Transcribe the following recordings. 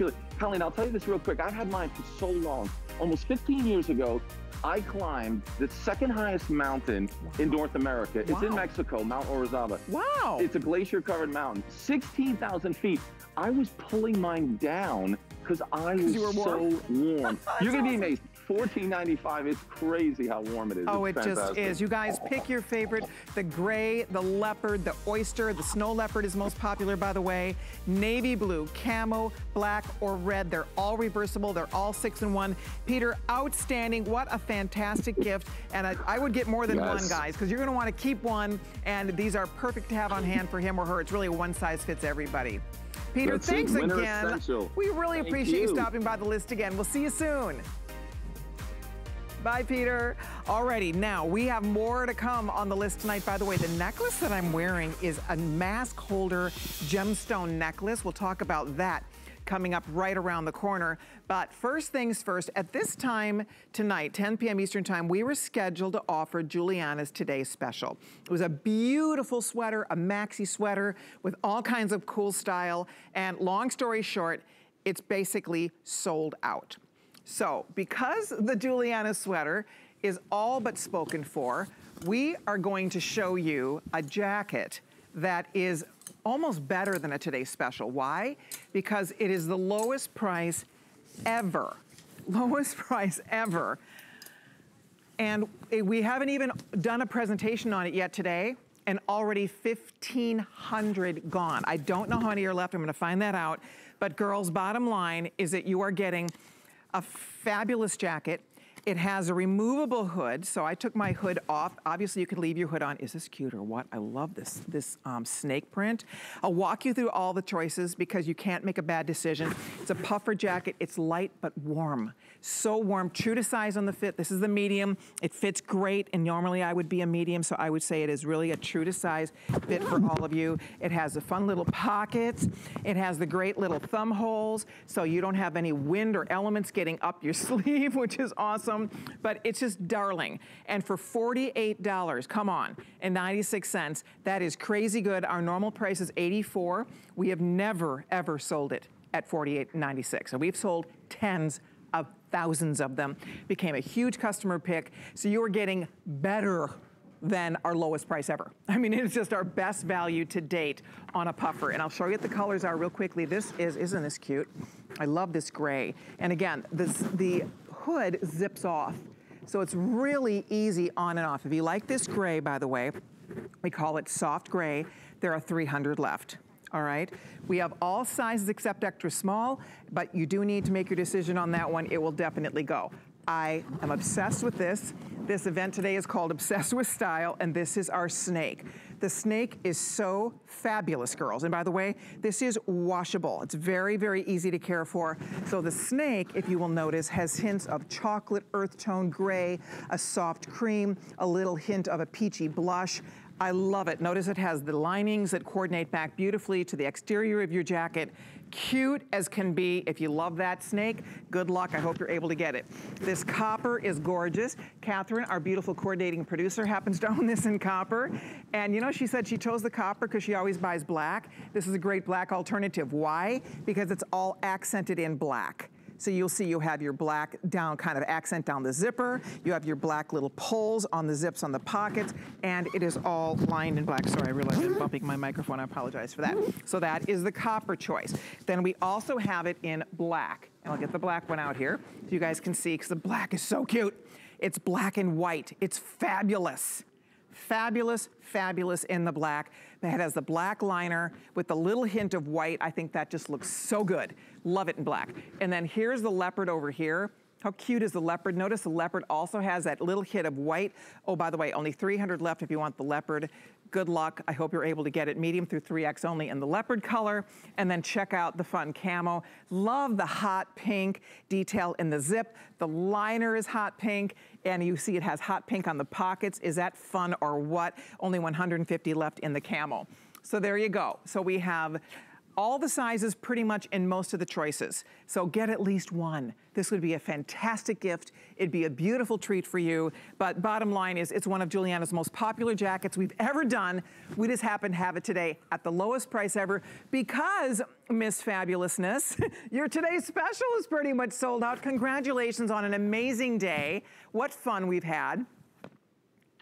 killer. Colleen, I'll tell you this real quick. I've had mine for so long. Almost 15 years ago, I climbed the second highest mountain wow. in North America. Wow. It's in Mexico, Mount Orizaba. Wow. It's a glacier covered mountain, 16,000 feet. I was pulling mine down because I was warm. so warm. You're going to be amazed. $14.95. It's crazy how warm it is. Oh, it's it fantastic. just is. You guys pick your favorite. The gray, the leopard, the oyster, the snow leopard is most popular, by the way. Navy blue, camo, black, or red. They're all reversible. They're all six in one. Peter, outstanding. What a fantastic gift. And I, I, would get more than yes. one, guys, because you're going to want to keep one. And these are perfect to have on hand for him or her. It's really a one size fits everybody. Peter, That's thanks again. Essential. We really Thank appreciate you. you stopping by the list again. We'll see you soon. Bye, Peter. Alrighty, now we have more to come on the list tonight. By the way, the necklace that I'm wearing is a mask holder gemstone necklace. We'll talk about that coming up right around the corner. But first things first, at this time tonight, 10 p.m. Eastern time, we were scheduled to offer Giuliana's Today Special. It was a beautiful sweater, a maxi sweater with all kinds of cool style. And long story short, it's basically sold out. So because the Giuliana sweater is all but spoken for, we are going to show you a jacket that is almost better than a Today Special. Why? Because it is the lowest price ever. Lowest price ever. And we haven't even done a presentation on it yet today and already 1,500 gone. I don't know how many are left. I'm gonna find that out. But girls, bottom line is that you are getting a fabulous jacket. It has a removable hood, so I took my hood off. Obviously, you can leave your hood on. Is this cute or what? I love this, this um, snake print. I'll walk you through all the choices because you can't make a bad decision. It's a puffer jacket. It's light but warm so warm, true to size on the fit. This is the medium. It fits great, and normally I would be a medium, so I would say it is really a true to size fit for all of you. It has the fun little pockets. It has the great little thumb holes, so you don't have any wind or elements getting up your sleeve, which is awesome. But it's just darling. And for $48, come on, and 96 cents, that is crazy good. Our normal price is 84. We have never, ever sold it at $48.96. And we've sold tens of thousands of them. Became a huge customer pick. So you are getting better than our lowest price ever. I mean, it's just our best value to date on a puffer. And I'll show you what the colors are real quickly. This is, isn't this cute? I love this gray. And again, this, the hood zips off. So it's really easy on and off. If you like this gray, by the way, we call it soft gray, there are 300 left all right? We have all sizes except extra small, but you do need to make your decision on that one. It will definitely go. I am obsessed with this. This event today is called Obsessed with Style, and this is our snake. The snake is so fabulous, girls. And by the way, this is washable. It's very, very easy to care for. So the snake, if you will notice, has hints of chocolate, earth tone, gray, a soft cream, a little hint of a peachy blush. I love it. Notice it has the linings that coordinate back beautifully to the exterior of your jacket. Cute as can be. If you love that snake, good luck. I hope you're able to get it. This copper is gorgeous. Catherine, our beautiful coordinating producer, happens to own this in copper. And you know, she said she chose the copper because she always buys black. This is a great black alternative. Why? Because it's all accented in black. So you'll see you have your black down kind of accent down the zipper. You have your black little pulls on the zips on the pockets, and it is all lined in black. Sorry, I realized I'm bumping my microphone. I apologize for that. So that is the copper choice. Then we also have it in black. And I'll get the black one out here so you guys can see, because the black is so cute. It's black and white. It's fabulous. Fabulous, fabulous in the black. It has the black liner with the little hint of white. I think that just looks so good. Love it in black. And then here's the leopard over here. How cute is the leopard? Notice the leopard also has that little hit of white. Oh, by the way, only 300 left if you want the leopard. Good luck. I hope you're able to get it medium through 3X only in the leopard color. And then check out the fun camo. Love the hot pink detail in the zip. The liner is hot pink. And you see it has hot pink on the pockets. Is that fun or what? Only 150 left in the camo. So there you go. So we have all the sizes pretty much in most of the choices. So get at least one. This would be a fantastic gift. It'd be a beautiful treat for you. But bottom line is it's one of Giuliana's most popular jackets we've ever done. We just happen to have it today at the lowest price ever because, Miss Fabulousness, your today's special is pretty much sold out. Congratulations on an amazing day. What fun we've had.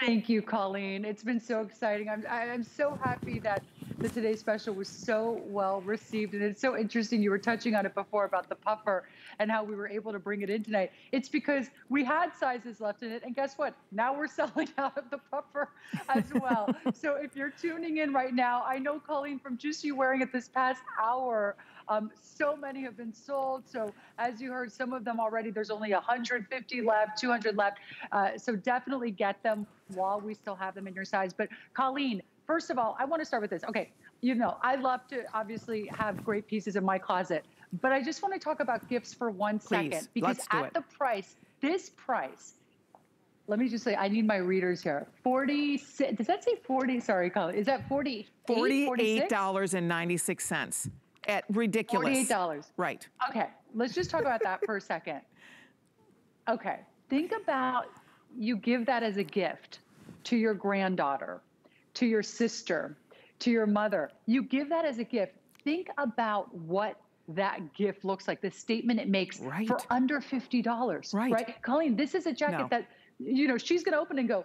Thank you, Colleen. It's been so exciting. I'm, I'm so happy that the Today Special was so well received. And it's so interesting. You were touching on it before about the puffer and how we were able to bring it in tonight. It's because we had sizes left in it. And guess what? Now we're selling out of the puffer as well. so if you're tuning in right now, I know, Colleen, from just you wearing it this past hour, um, so many have been sold. So as you heard, some of them already, there's only 150 left, 200 left. Uh, so definitely get them while we still have them in your size. But Colleen, first of all, I want to start with this. Okay, you know, I love to obviously have great pieces in my closet, but I just want to talk about gifts for one Please, second because at it. the price, this price, let me just say, I need my readers here. 40, does that say 40? Sorry, Colleen, is that 40? $48.96 at ridiculous. $48. Right. Okay, let's just talk about that for a second. Okay, think about you give that as a gift to your granddaughter, to your sister, to your mother. You give that as a gift. Think about what that gift looks like, the statement it makes right. for under $50. Right. Right. Colleen, this is a jacket no. that, you know, she's going to open and go,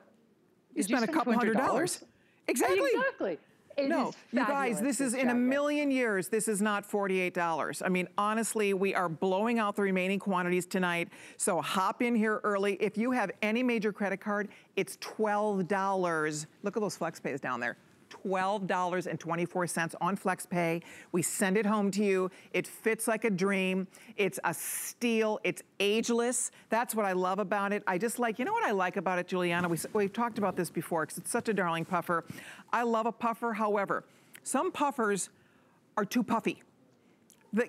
you spent a couple hundred dollars. Exactly. Exactly. It no, you guys, this, is in a million years, this is not $48. I mean, honestly, we are blowing out the remaining quantities tonight. So hop in here early. If you have any major credit card, it's $12. Look at those flex pays down there. $12.24 on FlexPay. We send it home to you. It fits like a dream. It's a steal. It's ageless. That's what I love about it. I just like, you know what I like about it, Giuliana? We, we've talked about this before because it's such a darling puffer. I love a puffer. However, some puffers are too puffy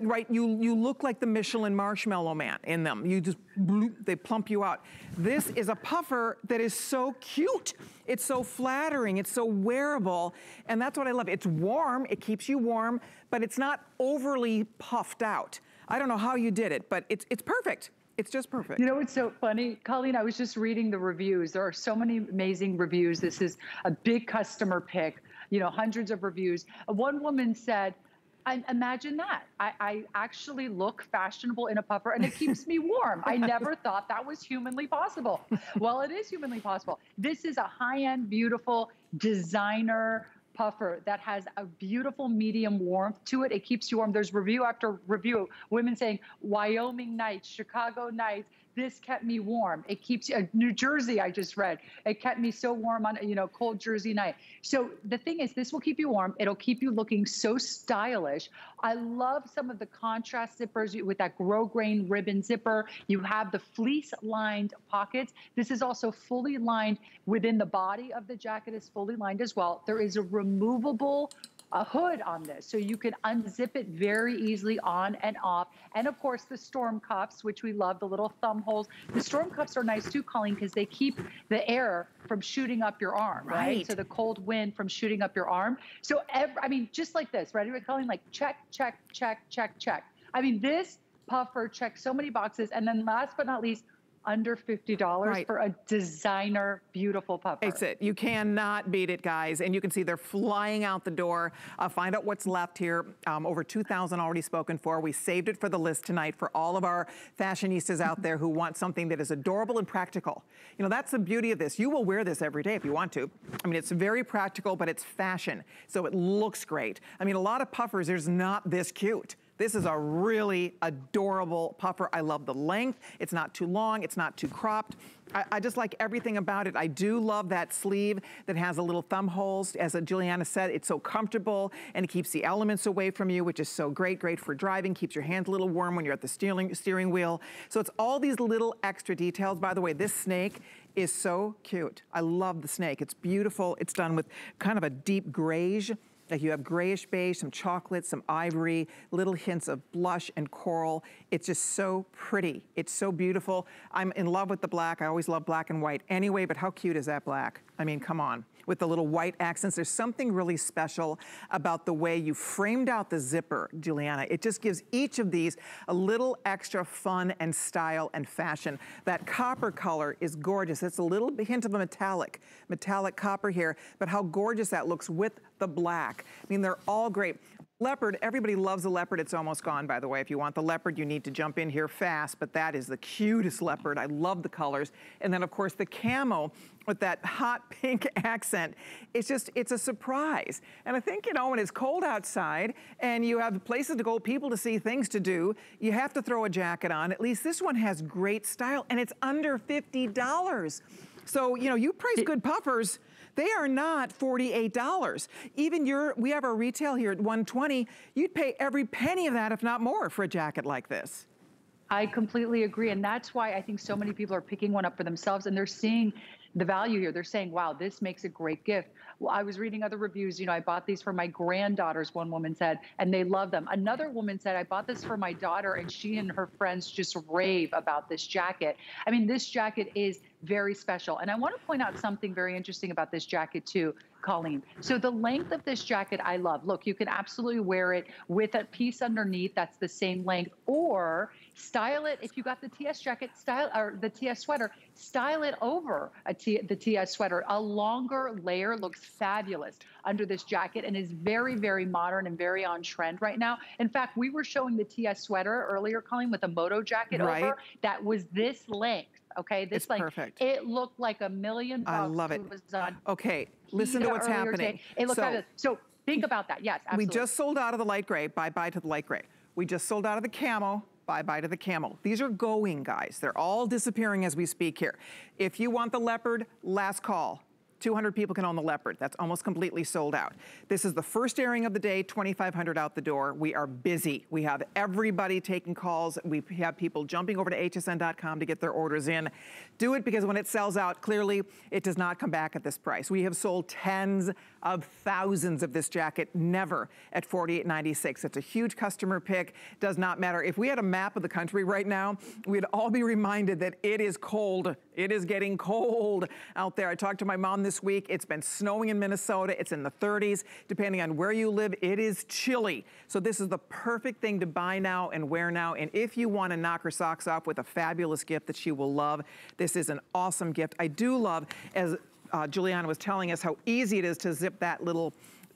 right, you, you look like the Michelin Marshmallow Man in them. You just, bloop, they plump you out. This is a puffer that is so cute. It's so flattering, it's so wearable, and that's what I love. It's warm, it keeps you warm, but it's not overly puffed out. I don't know how you did it, but it's, it's perfect. It's just perfect. You know what's so funny, Colleen? I was just reading the reviews. There are so many amazing reviews. This is a big customer pick, you know, hundreds of reviews. One woman said, I, imagine that. I, I, actually look fashionable in a puffer and it keeps me warm. I never thought that was humanly possible. Well, it is humanly possible. This is a high end, beautiful designer puffer that has a beautiful medium warmth to it. It keeps you warm. There's review after review, women saying Wyoming nights, Chicago nights, this kept me warm. It keeps uh, New Jersey. I just read it kept me so warm on you know cold Jersey night. So the thing is, this will keep you warm. It'll keep you looking so stylish. I love some of the contrast zippers with that grosgrain ribbon zipper. You have the fleece lined pockets. This is also fully lined within the body of the jacket is fully lined as well. There is a removable a hood on this. So you can unzip it very easily on and off. And of course the storm cuffs, which we love, the little thumb holes. The storm cuffs are nice too, Colleen, because they keep the air from shooting up your arm, right. right? So the cold wind from shooting up your arm. So, every, I mean, just like this, right? Colleen, like check, check, check, check, check. I mean, this puffer checks so many boxes. And then last but not least, under $50 right. for a designer, beautiful puffer. It's it. You cannot beat it, guys. And you can see they're flying out the door. Uh, find out what's left here. Um, over 2,000 already spoken for. We saved it for the list tonight for all of our fashionistas out there who want something that is adorable and practical. You know, that's the beauty of this. You will wear this every day if you want to. I mean, it's very practical, but it's fashion. So it looks great. I mean, a lot of puffers, there's not this cute. This is a really adorable puffer. I love the length. It's not too long. It's not too cropped. I, I, just like everything about it. I do love that sleeve that has a little thumb holes. As Giuliana said, it's so comfortable and it keeps the elements away from you, which is so great, great for driving, keeps your hands a little warm when you're at the steering, steering wheel. So it's all these little extra details. By the way, this snake is so cute. I love the snake. It's beautiful. It's done with kind of a deep grayish Like you have grayish beige, some chocolate, some ivory, little hints of blush and coral. It's just so pretty. It's so beautiful. I'm in love with the black. I always love black and white anyway, but how cute is that black? I mean, come on with the little white accents. There's something really special about the way you framed out the zipper, Giuliana. It just gives each of these a little extra fun and style and fashion. That copper color is gorgeous. It's a little hint of a metallic, metallic copper here, but how gorgeous that looks with the black. I mean, they're all great. Leopard, everybody loves the leopard. It's almost gone, by the way. If you want the leopard, you need to jump in here fast, but that is the cutest leopard. I love the colors. And then, of course, the camo with that hot pink accent. It's just, it's a surprise. And I think, you know, when it's cold outside and you have places to go, people to see, things to do, you have to throw a jacket on. At least this one has great style and it's under $50. So, you know, you price good puffers, they are not $48. Even your, we have our retail here at 120. You'd pay every penny of that, if not more, for a jacket like this. I completely agree. And that's why I think so many people are picking one up for themselves and they're seeing the value here. They're saying, wow, this makes a great gift. Well, I was reading other reviews. You know, I bought these for my granddaughters, one woman said, and they love them. Another woman said, I bought this for my daughter, and she and her friends just rave about this jacket. I mean, this jacket is very special. And I want to point out something very interesting about this jacket, too. Colleen. So the length of this jacket I love. Look, you can absolutely wear it with a piece underneath that's the same length or style it if you got the TS jacket style or the TS sweater, style it over a T, the TS sweater. A longer layer looks fabulous under this jacket and is very, very modern and very on trend right now. In fact, we were showing the TS sweater earlier, Colleen, with a moto jacket right. over that was this length. Okay, this it's like perfect. it looked like a million bucks. I love it. okay, listen to what's happening. It looks so, so think about that. Yes, absolutely. We just sold out of the light gray. Bye bye to the light gray. We just sold out of the camo. Bye bye to the camel. These are going, guys. They're all disappearing as we speak here. If you want the leopard, last call. 200 people can own the Leopard. That's almost completely sold out. This is the first airing of the day, 2,500 out the door. We are busy. We have everybody taking calls. We have people jumping over to hsn.com to get their orders in. Do it because when it sells out, clearly it does not come back at this price. We have sold tens of thousands of this jacket, never at $48.96. It's a huge customer pick. Does not matter. If we had a map of the country right now, we'd all be reminded that it is cold. It is getting cold out there. I talked to my mom this week. It's been snowing in Minnesota. It's in the 30s. Depending on where you live, it is chilly. So this is the perfect thing to buy now and wear now. And if you want to knock her socks off with a fabulous gift that she will love, this is an awesome gift. I do love, as uh, Giuliana was telling us how easy it is to zip that little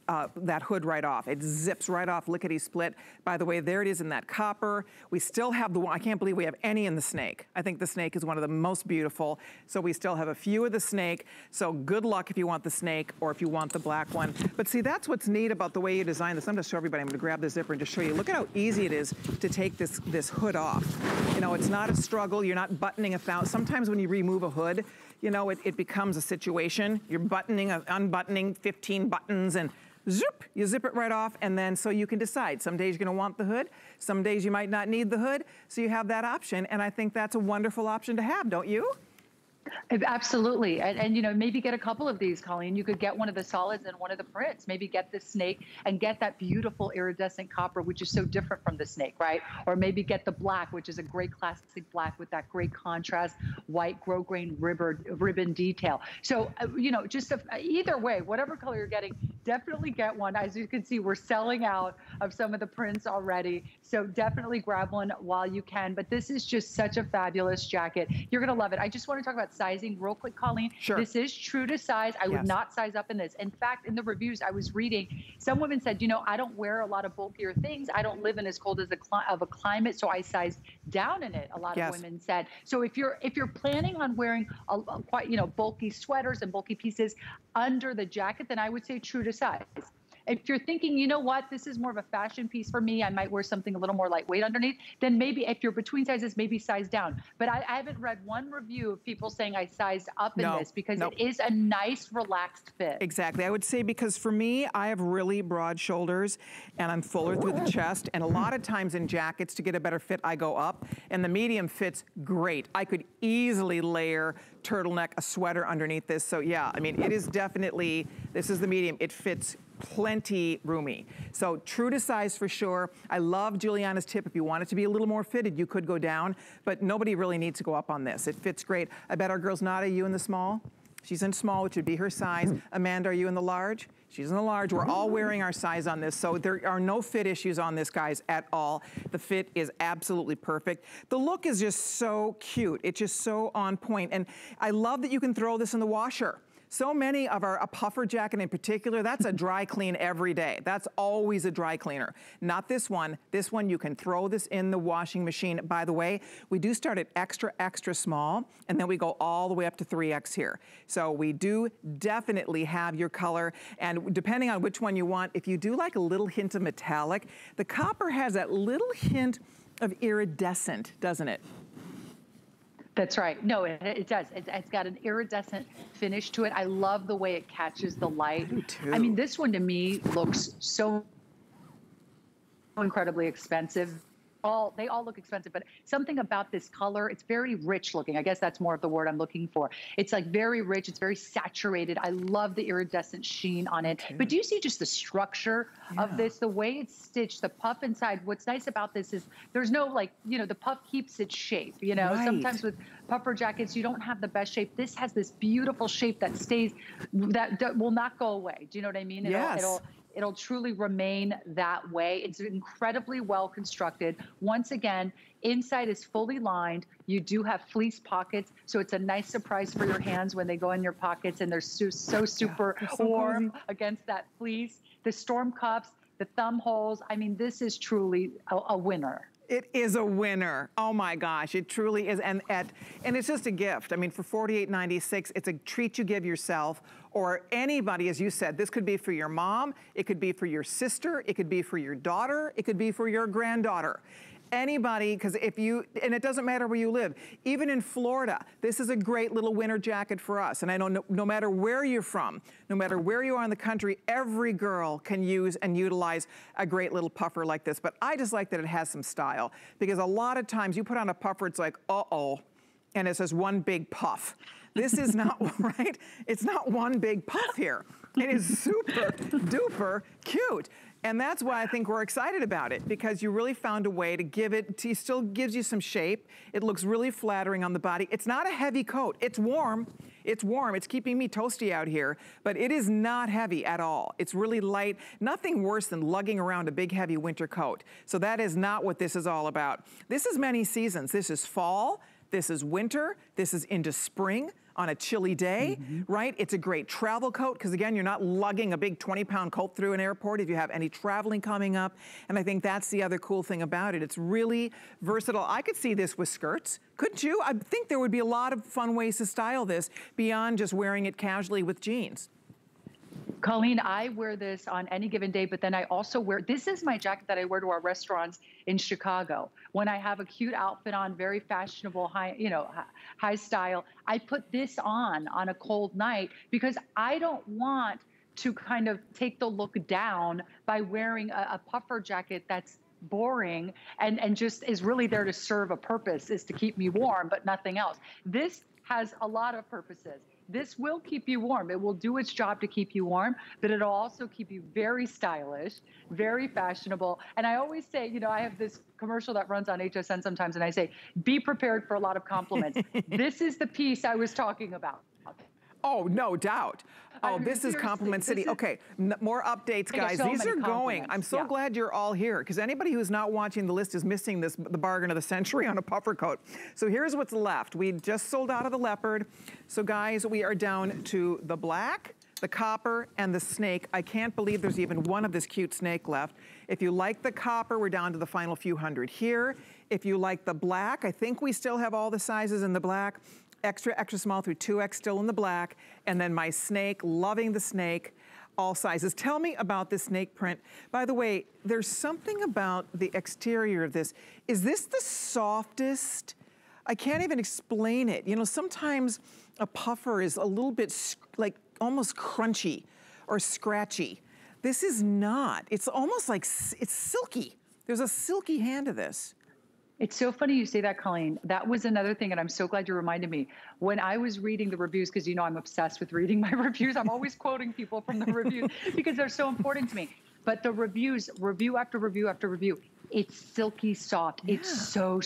uh, that hood right off. It zips right off lickety split. By the way, there it is in that copper. We still have the one, I can't believe we have any in the snake. I think the snake is one of the most beautiful. So we still have a few of the snake. So good luck if you want the snake or if you want the black one. But see, that's what's neat about the way you design this. I'm gonna show everybody, I'm gonna grab the zipper and just show you. Look at how easy it is to take this, this hood off. You know, it's not a struggle. You're not buttoning a thousand. Sometimes when you remove a hood, you know, it, it becomes a situation. You're buttoning, uh, unbuttoning 15 buttons and zoop, you zip it right off, and then so you can decide. Some days you're gonna want the hood, some days you might not need the hood, so you have that option, and I think that's a wonderful option to have, don't you? Absolutely. And, and, you know, maybe get a couple of these, Colleen. You could get one of the solids and one of the prints. Maybe get the snake and get that beautiful iridescent copper, which is so different from the snake, right? Or maybe get the black, which is a great classic black with that great contrast, white grosgrain ribbon, ribbon detail. So, uh, you know, just a, either way, whatever color you're getting, definitely get one. As you can see, we're selling out of some of the prints already. So definitely grab one while you can. But this is just such a fabulous jacket. You're going to love it. I just want to talk about sizing real quick, Colleen. Sure. This is true to size. I would not size up in this. In fact, in the reviews I was reading, some women said, you know, I don't wear a lot of bulkier things. I don't live in as cold as a of a climate, so I size down in it. A lot yes. of women said. So if you're if you're planning on wearing a, a quite you know bulky sweaters and bulky pieces under the jacket, then I would say true to size. If you're thinking, you know what, this is more of a fashion piece for me, I might wear something a little more lightweight underneath, then maybe if you're between sizes, maybe size down. But I, I haven't read one review of people saying I sized up in no, this because nope. it is a nice, relaxed fit. Exactly. I would say because for me, I have really broad shoulders and I'm fuller through the chest. And a lot of times in jackets, to get a better fit, I go up. And the medium fits great. I could easily layer turtleneck, a sweater underneath this. So yeah, I mean, it is definitely, this is the medium. It fits plenty roomy. So true to size for sure. I love Giuliana's tip. If you want it to be a little more fitted, you could go down, but nobody really needs to go up on this. It fits great. I bet our girls Nada, you in the small? She's in small, which would be her size. Hmm. Amanda, are you in the large? She's in the large. We're all wearing our size on this, so there are no fit issues on this, guys, at all. The fit is absolutely perfect. The look is just so cute. It's just so on point, and I love that you can throw this in the washer. So many of our, a puffer jacket in particular, that's a dry clean every day. That's always a dry cleaner. Not this one. This one, you can throw this in the washing machine. By the way, we do start at extra, extra small, and then we go all the way up to 3X here. So we do definitely have your color, and depending on which one you want, if you do like a little hint of metallic, the copper has that little hint of iridescent, doesn't it? That's right. No, it, it does. It, has got an iridescent finish to it. I love the way it catches the light. I, I mean, this one to me looks so incredibly expensive all they all look expensive, but something about this color, it's very rich looking. I guess that's more of the word I'm looking for. It's like very rich, it's very saturated. I love the iridescent sheen on it. But do you see just the structure yeah. of this, the way it's stitched, the puff inside? What's nice about this is there's no like, you know, the puff keeps its shape. You know, right. sometimes with puffer jackets, you don't have the best shape. This has this beautiful shape that stays, that, that will not go away. Do you know what I mean? It'll, yes. It'll, It'll truly remain that way. It's incredibly well constructed. Once again, inside is fully lined. You do have fleece pockets, so it's a nice surprise for your hands when they go in your pockets and they're so, so super yeah, so warm cozy. against that fleece. The storm cuffs, the thumb holes. I mean, this is truly a, a winner. It is a winner. Oh my gosh, it truly is. And at and it's just a gift. I mean, for $48.96, it's a treat you give yourself or anybody, as you said. This could be for your mom, it could be for your sister, it could be for your daughter, it could be for your granddaughter anybody, because if you, and it doesn't matter where you live, even in Florida, this is a great little winter jacket for us. And I know no, no, matter where you're from, no matter where you are in the country, every girl can use and utilize a great little puffer like this. But I just like that it has some style because a lot of times you put on a puffer, it's like, uh-oh, and it says one big puff. This is not, right? It's not one big puff here. It is super duper cute. And that's why I think we're excited about it because you really found a way to give it, it still gives you some shape. It looks really flattering on the body. It's not a heavy coat. It's warm. It's warm. It's keeping me toasty out here, but it is not heavy at all. It's really light. Nothing worse than lugging around a big heavy winter coat. So that is not what this is all about. This is many seasons. This is fall. This is winter. This is into spring on a chilly day, mm -hmm. right? It's a great travel coat because again, you're not lugging a big 20 pound coat through an airport if you have any traveling coming up. And I think that's the other cool thing about it. It's really versatile. I could see this with skirts. Couldn't you? I think there would be a lot of fun ways to style this beyond just wearing it casually with jeans. Colleen, I wear this on any given day, but then I also wear this is my jacket that I wear to our restaurants in Chicago. When I have a cute outfit on, very fashionable, high, you know, high style, I put this on on a cold night because I don't want to kind of take the look down by wearing a, a puffer jacket that's boring and and just is really there to serve a purpose is to keep me warm but nothing else. This has a lot of purposes. This will keep you warm. It will do its job to keep you warm, but it'll also keep you very stylish, very fashionable. And I always say, you know, I have this commercial that runs on HSN sometimes, and I say, be prepared for a lot of compliments. this is the piece I was talking about. Oh, no doubt. Oh, this is Compliment City. Is, okay, more updates, guys. So These are going. I'm so yeah. glad you're all here because anybody who's not watching the list is missing this the bargain of the century on a puffer coat. So here's what's left. We just sold out of the leopard. So guys, we are down to the black, the copper, and the snake. I can't believe there's even one of this cute snake left. If you like the copper, we're down to the final few hundred here. If you like the black, I think we still have all the sizes in the black extra, extra small through 2X still in the black. And then my snake, loving the snake, all sizes. Tell me about this snake print. By the way, there's something about the exterior of this. Is this the softest? I can't even explain it. You know, sometimes a puffer is a little bit like almost crunchy or scratchy. This is not. It's almost like, it's silky. There's a silky hand to this. It's so funny you say that, Colleen. That was another thing, and I'm so glad you reminded me. When I was reading the reviews, because you know I'm obsessed with reading my reviews, I'm always quoting people from the reviews because they're so important to me. But the reviews, review after review after review, it's silky soft. Yeah. It's so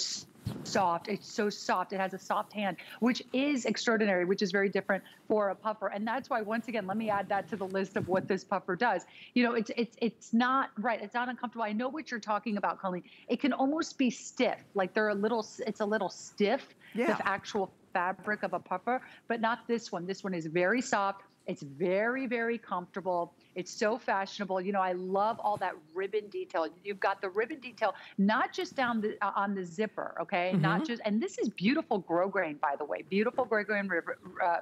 soft. It's so soft. It has a soft hand, which is extraordinary, which is very different for a puffer. And that's why, once again, let me add that to the list of what this puffer does. You know, it's it's it's not right. It's not uncomfortable. I know what you're talking about, Colleen. It can almost be stiff, like they're a little. It's a little stiff. Yeah. The actual fabric of a puffer, but not this one. This one is very soft. It's very, very comfortable. It's so fashionable. You know, I love all that ribbon detail. You've got the ribbon detail, not just down the uh, on the zipper, okay? Mm-hmm. Not just, and this is beautiful grosgrain, by the way, beautiful grosgrain rib, uh,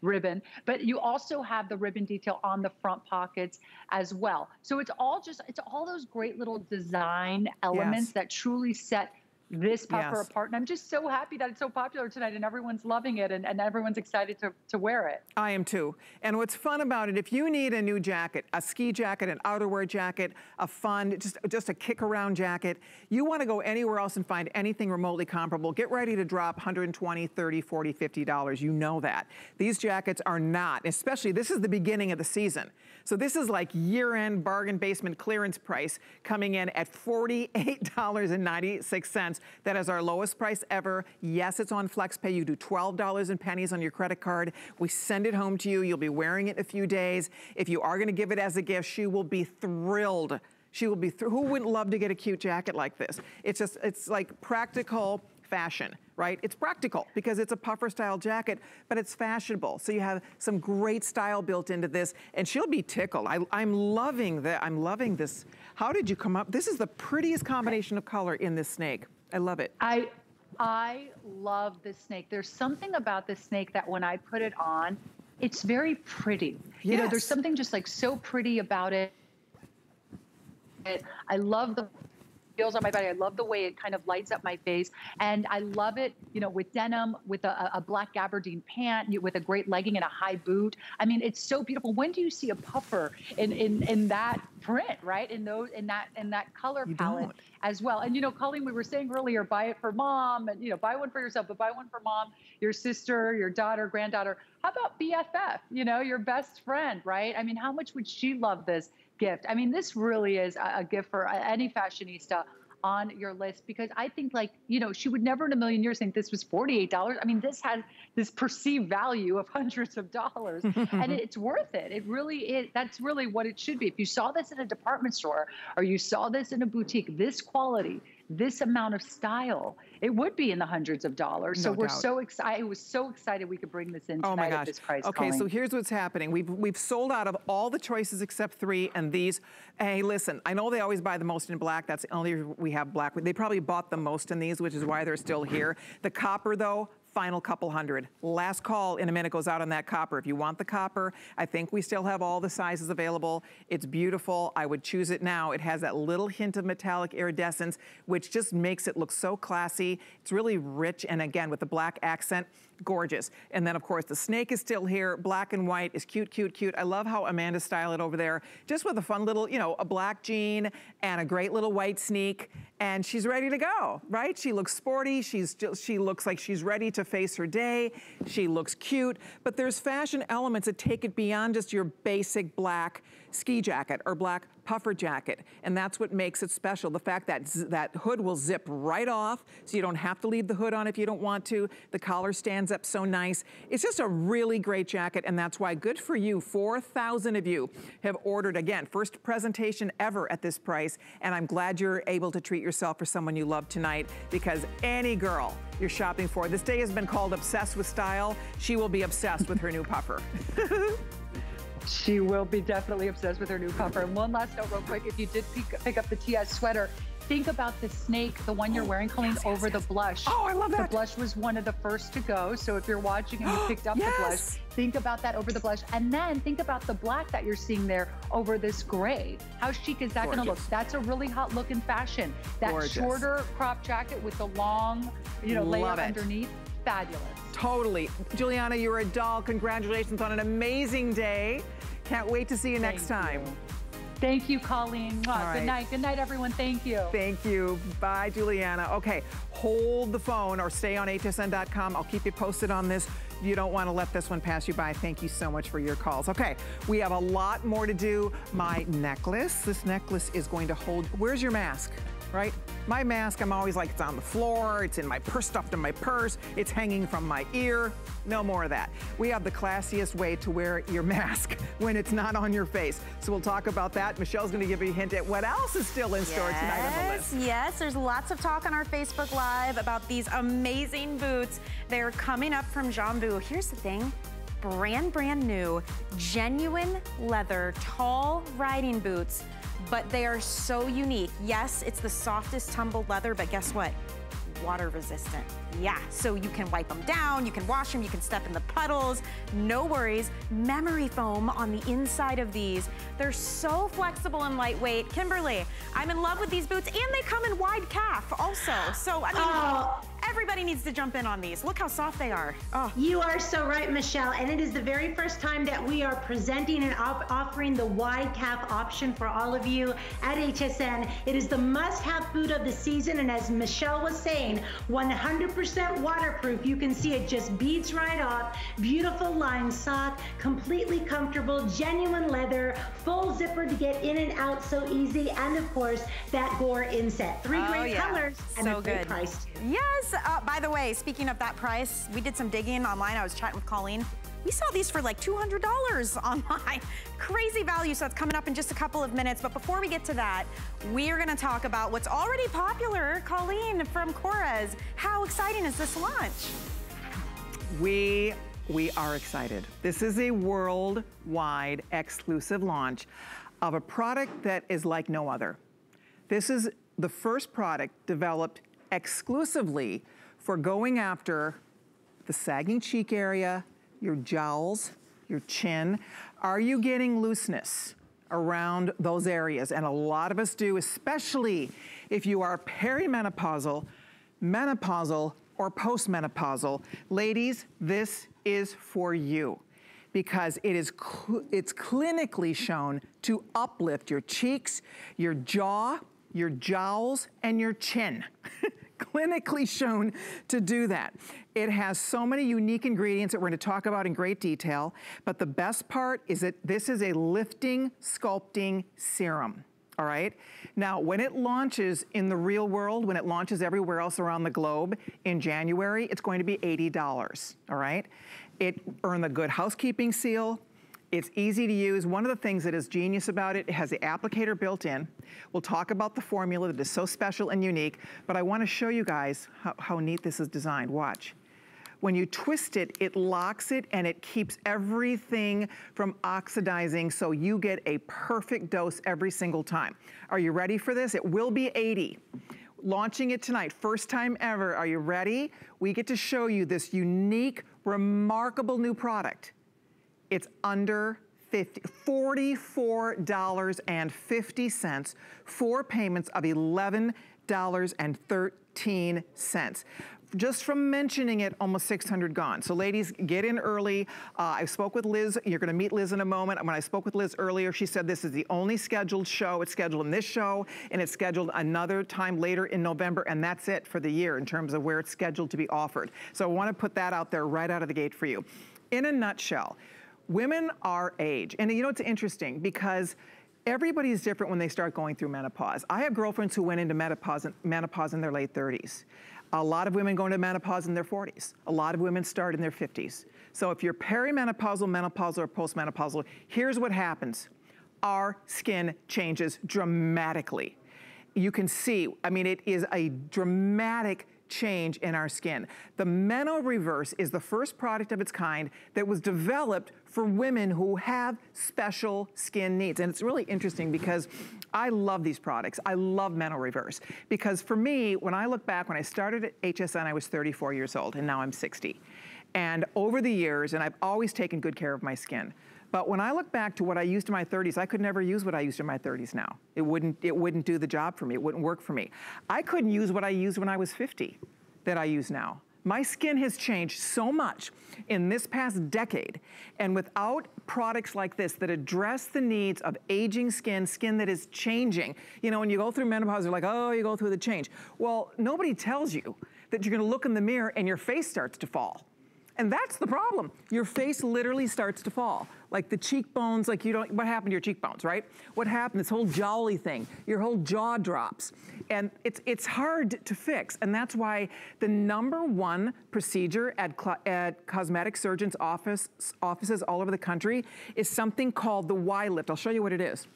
ribbon. But you also have the ribbon detail on the front pockets as well. So it's all just, it's all those great little design elements yes. that truly set this puffer yes. apart. And I'm just so happy that it's so popular tonight and everyone's loving it and, and everyone's excited to, to wear it. I am too. And what's fun about it, if you need a new jacket, a ski jacket, an outerwear jacket, a fun, just, just a kick around jacket, you wanna go anywhere else and find anything remotely comparable, get ready to drop 120, 30, 40, $50. You know that. These jackets are not, especially this is the beginning of the season. So this is like year-end bargain basement clearance price coming in at $48.96. That is our lowest price ever. Yes, it's on FlexPay. You do $12 in pennies on your credit card. We send it home to you. You'll be wearing it in a few days. If you are gonna give it as a gift, she will be thrilled she will be, who wouldn't love to get a cute jacket like this? It's just, it's like practical fashion, right? It's practical because it's a puffer style jacket, but it's fashionable. So you have some great style built into this and she'll be tickled. I, am loving that, I'm loving this. How did you come up? This is the prettiest combination of color in this snake. I love it. I, I love this snake. There's something about this snake that when I put it on, it's very pretty. Yes. You know, there's something just like so pretty about it. I love the feels on my body. I love the way it kind of lights up my face. And I love it, you know, with denim, with a, a black gabardine pant, with a great legging and a high boot. I mean, it's so beautiful. When do you see a puffer in, in, in that print, right? In those, in that, in that color you palette don't. as well. And, you know, Colleen, we were saying earlier, buy it for mom and, you know, buy one for yourself, but buy one for mom, your sister, your daughter, granddaughter. How about BFF, you know, your best friend, right? I mean, how much would she love this? Gift. I mean, this really is a, gift for uh, any fashionista on your list because I think like, you know, she would never in a million years think this was $48. I mean, this has this perceived value of hundreds of dollars and it's worth it. It really is. That's really what it should be. If you saw this in a department store or you saw this in a boutique, this quality, this amount of style, it would be in the hundreds of dollars. No so we're doubt. so excited. I was so excited we could bring this in oh my gosh. at this price. Okay, so here's what's happening. We've we've sold out of all the choices except three, and these. Hey, listen, I know they always buy the most in black. That's the only we have black. They probably bought the most in these, which is why they're still here. The copper though, final couple hundred. Last call in a minute goes out on that copper. If you want the copper, I think we still have all the sizes available. It's beautiful. I would choose it now. It has that little hint of metallic iridescence, which just makes it look so classy. It's really rich, and again, with the black accent, gorgeous. And then of course the snake is still here. Black and white is cute, cute, cute. I love how Amanda styled it over there. Just with a fun little, you know, a black jean and a great little white sneak. And she's ready to go, right? She looks sporty. She's just, she looks like she's ready to face her day. She looks cute. But there's fashion elements that take it beyond just your basic black ski jacket or black puffer jacket. And that's what makes it special. The fact that that hood will zip right off so you don't have to leave the hood on if you don't want to. The collar stands up so nice. It's just a really great jacket and that's why good for you. 4,000 of you have ordered, again, first presentation ever at this price. And I'm glad you're able to treat yourself for someone you love tonight because any girl you're shopping for, this day has been called Obsessed with Style. She will be obsessed with her new puffer. She will be definitely obsessed with her new puffer. And one last note, real quick: if you did pick, pick up the TS sweater, think about the snake, the one you're wearing, Colleen, yes, over yes, the blush. Oh, I love that. The blush was one of the first to go. So if you're watching and you picked up yes. the blush, think about that over the blush. And then think about the black that you're seeing there over this gray. How chic is that going to look? That's a really hot look in fashion. That Gorgeous. shorter crop jacket with the long, you know, layer underneath fabulous. Totally. Giuliana, you're a doll. Congratulations on an amazing day. Can't wait to see you Thank next time. You. Thank you, Colleen. Right. Good night. Good night, everyone. Thank you. Thank you. Bye, Giuliana. Okay, hold the phone or stay on hsn.com. I'll keep you posted on this. You don't want to let this one pass you by. Thank you so much for your calls. Okay, we have a lot more to do. My necklace. This necklace is going to hold. Where's your mask? right? My mask, I'm always like, it's on the floor, it's in my purse, stuffed in my purse, it's hanging from my ear. No more of that. We have the classiest way to wear your mask when it's not on your face. So we'll talk about that. Michelle's gonna give you a hint at what else is still in store yes, tonight on the list. Yes, there's lots of talk on our Facebook Live about these amazing boots. They're coming up from Jambu. Here's the thing, brand, brand new, genuine leather, tall riding boots but they are so unique. Yes, it's the softest tumbled leather, but guess what? Water resistant. Yeah, so you can wipe them down, you can wash them, you can step in the puddles, no worries. Memory foam on the inside of these. They're so flexible and lightweight. Kimberly, I'm in love with these boots and they come in wide calf also. So, I mean, oh. everybody needs to jump in on these. Look how soft they are. Oh. You are so right, Michelle. And it is the very first time that we are presenting and op offering the wide calf option for all of you at HSN. It is the must-have boot of the season. And as Michelle was saying, 100% 100% waterproof. You can see it just beads right off. Beautiful lined sock, completely comfortable, genuine leather, full zipper to get in and out so easy. And of course, that Gore inset. Three oh, great yeah. colors and so a great good. price. Yes, uh, by the way, speaking of that price, we did some digging online. I was chatting with Colleen. We saw these for like $200 online. Crazy value, so it's coming up in just a couple of minutes. But before we get to that, we are gonna talk about what's already popular. Colleen from Korres, how exciting is this launch? We we are excited. This is a worldwide exclusive launch of a product that is like no other. This is the first product developed exclusively for going after the sagging cheek area, your jowls, your chin. Are you getting looseness around those areas? And a lot of us do, especially if you are perimenopausal, menopausal, or postmenopausal. Ladies, this is for you because it is cl it's clinically shown to uplift your cheeks, your jaw, your jowls, and your chin. clinically shown to do that. It has so many unique ingredients that we're gonna talk about in great detail, but the best part is that this is a lifting, sculpting serum all right? Now, when it launches in the real world, when it launches everywhere else around the globe in January, it's going to be $80, all right? It earned the good housekeeping seal, it's easy to use. One of the things that is genius about it, it has the applicator built in. We'll talk about the formula that is so special and unique, but I wanna show you guys how, how neat this is designed. Watch. When you twist it, it locks it and it keeps everything from oxidizing so you get a perfect dose every single time. Are you ready for this? It will be 80 launching it tonight, first time ever. Are you ready? We get to show you this unique, remarkable new product. It's under 50, $44.50, for payments of $11.13 just from mentioning it, almost 600 gone. So ladies, get in early. Uh, I spoke with Liz. You're going to meet Liz in a moment. When I spoke with Liz earlier, she said this is the only scheduled show. It's scheduled in this show, and it's scheduled another time later in November, and that's it for the year in terms of where it's scheduled to be offered. So I want to put that out there right out of the gate for you. In a nutshell, women our age, and you know, it's interesting because everybody is different when they start going through menopause. I have girlfriends who went into menopause, menopause in their late 30s. A lot of women go into menopause in their 40s. A lot of women start in their 50s. So if you're perimenopausal, menopausal, or postmenopausal, here's what happens. Our skin changes dramatically. You can see, I mean, it is a dramatic change in our skin. The Meno Reverse is the first product of its kind that was developed for women who have special skin needs. And it's really interesting because I love these products. I love Meno Reverse because for me, when I look back, when I started at HSN, I was 34 years old and now I'm 60. And over the years, and I've always taken good care of my skin, but when I look back to what I used in my 30s, I could never use what I used in my 30s now. It wouldn't, it wouldn't do the job for me. It wouldn't work for me. I couldn't use what I used when I was 50 that I use now. My skin has changed so much in this past decade. And without products like this that address the needs of aging skin, skin that is changing, you know, when you go through menopause, you're like, oh, you go through the change. Well, nobody tells you that you're gonna look in the mirror and your face starts to fall. And that's the problem. Your face literally starts to fall. Like the cheekbones, like you don't, what happened to your cheekbones, right? What happened, this whole jolly thing, your whole jaw drops. And it's, it's hard to fix. And that's why the number one procedure at, at cosmetic surgeons' office, offices all over the country is something called the Y lift. I'll show you what it is.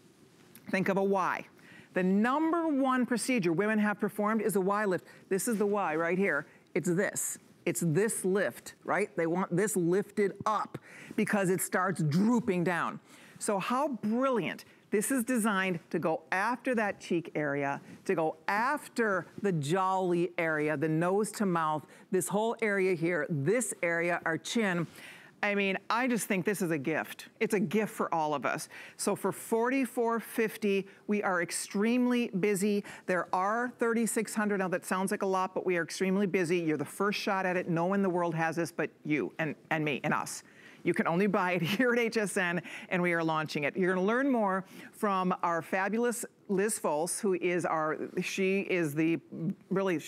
Think of a Y. The number one procedure women have performed is a Y lift. This is the Y right here. It's this. It's this lift, right? They want this lifted up because it starts drooping down. So how brilliant. This is designed to go after that cheek area, to go after the jolly area, the nose to mouth, this whole area here, this area, our chin. I mean, I just think this is a gift. It's a gift for all of us. So for $44.50, we are extremely busy. There are 3,600, now that sounds like a lot, but we are extremely busy. You're the first shot at it. No one in the world has this but you and, and me and us. You can only buy it here at HSN, and we are launching it. You're gonna learn more from our fabulous Liz Folse, who is our, she is the, really,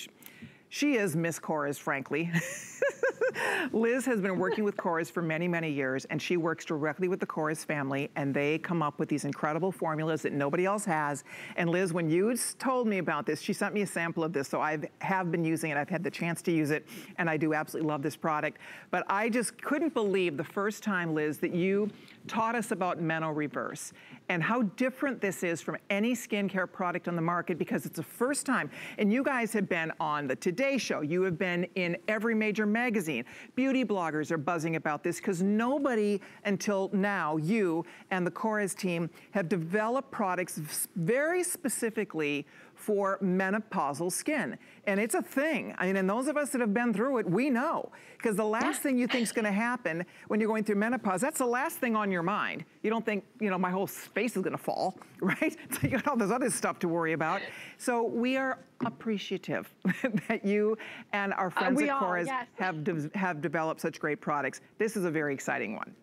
she is Miss Korres, frankly. Liz has been working with Korres for many, many years, and she works directly with the Korres family, and they come up with these incredible formulas that nobody else has. And Liz, when you told me about this, she sent me a sample of this, so I have been using it. I've had the chance to use it, and I do absolutely love this product. But I just couldn't believe the first time, Liz, that you taught us about Meno Reverse and how different this is from any skincare product on the market because it's the first time. And you guys have been on the Today Show. You have been in every major magazine. Beauty bloggers are buzzing about this because nobody until now, you and the Korres team, have developed products very specifically for menopausal skin. And it's a thing. I mean, and those of us that have been through it, we know. Because the last thing you think is gonna happen when you're going through menopause, that's the last thing on your mind. You don't think, you know, my whole face is gonna fall, right? So you got all this other stuff to worry about. So we are appreciative that you and our uh, friends uh, at Korres yes. have, de have developed such great products. This is a very exciting one.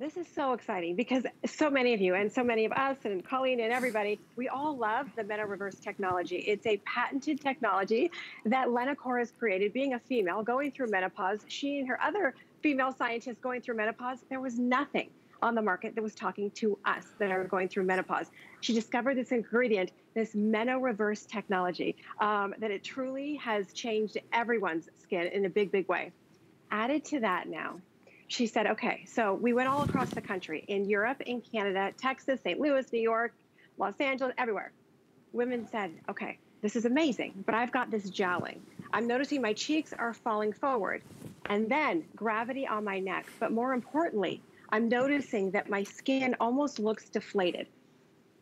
This is so exciting because so many of you and so many of us and Colleen and everybody, we all love the Meno Reverse technology. It's a patented technology that Lena Korres created, being a female, going through menopause. She and her other female scientists going through menopause, there was nothing on the market that was talking to us that are going through menopause. She discovered this ingredient, this Meno Reverse technology, um, that it truly has changed everyone's skin in a big, big way. Added to that now she said, okay, so we went all across the country in Europe, in Canada, Texas, St. Louis, New York, Los Angeles, everywhere. Women said, okay, this is amazing, but I've got this jowling. I'm noticing my cheeks are falling forward and then gravity on my neck. But more importantly, I'm noticing that my skin almost looks deflated.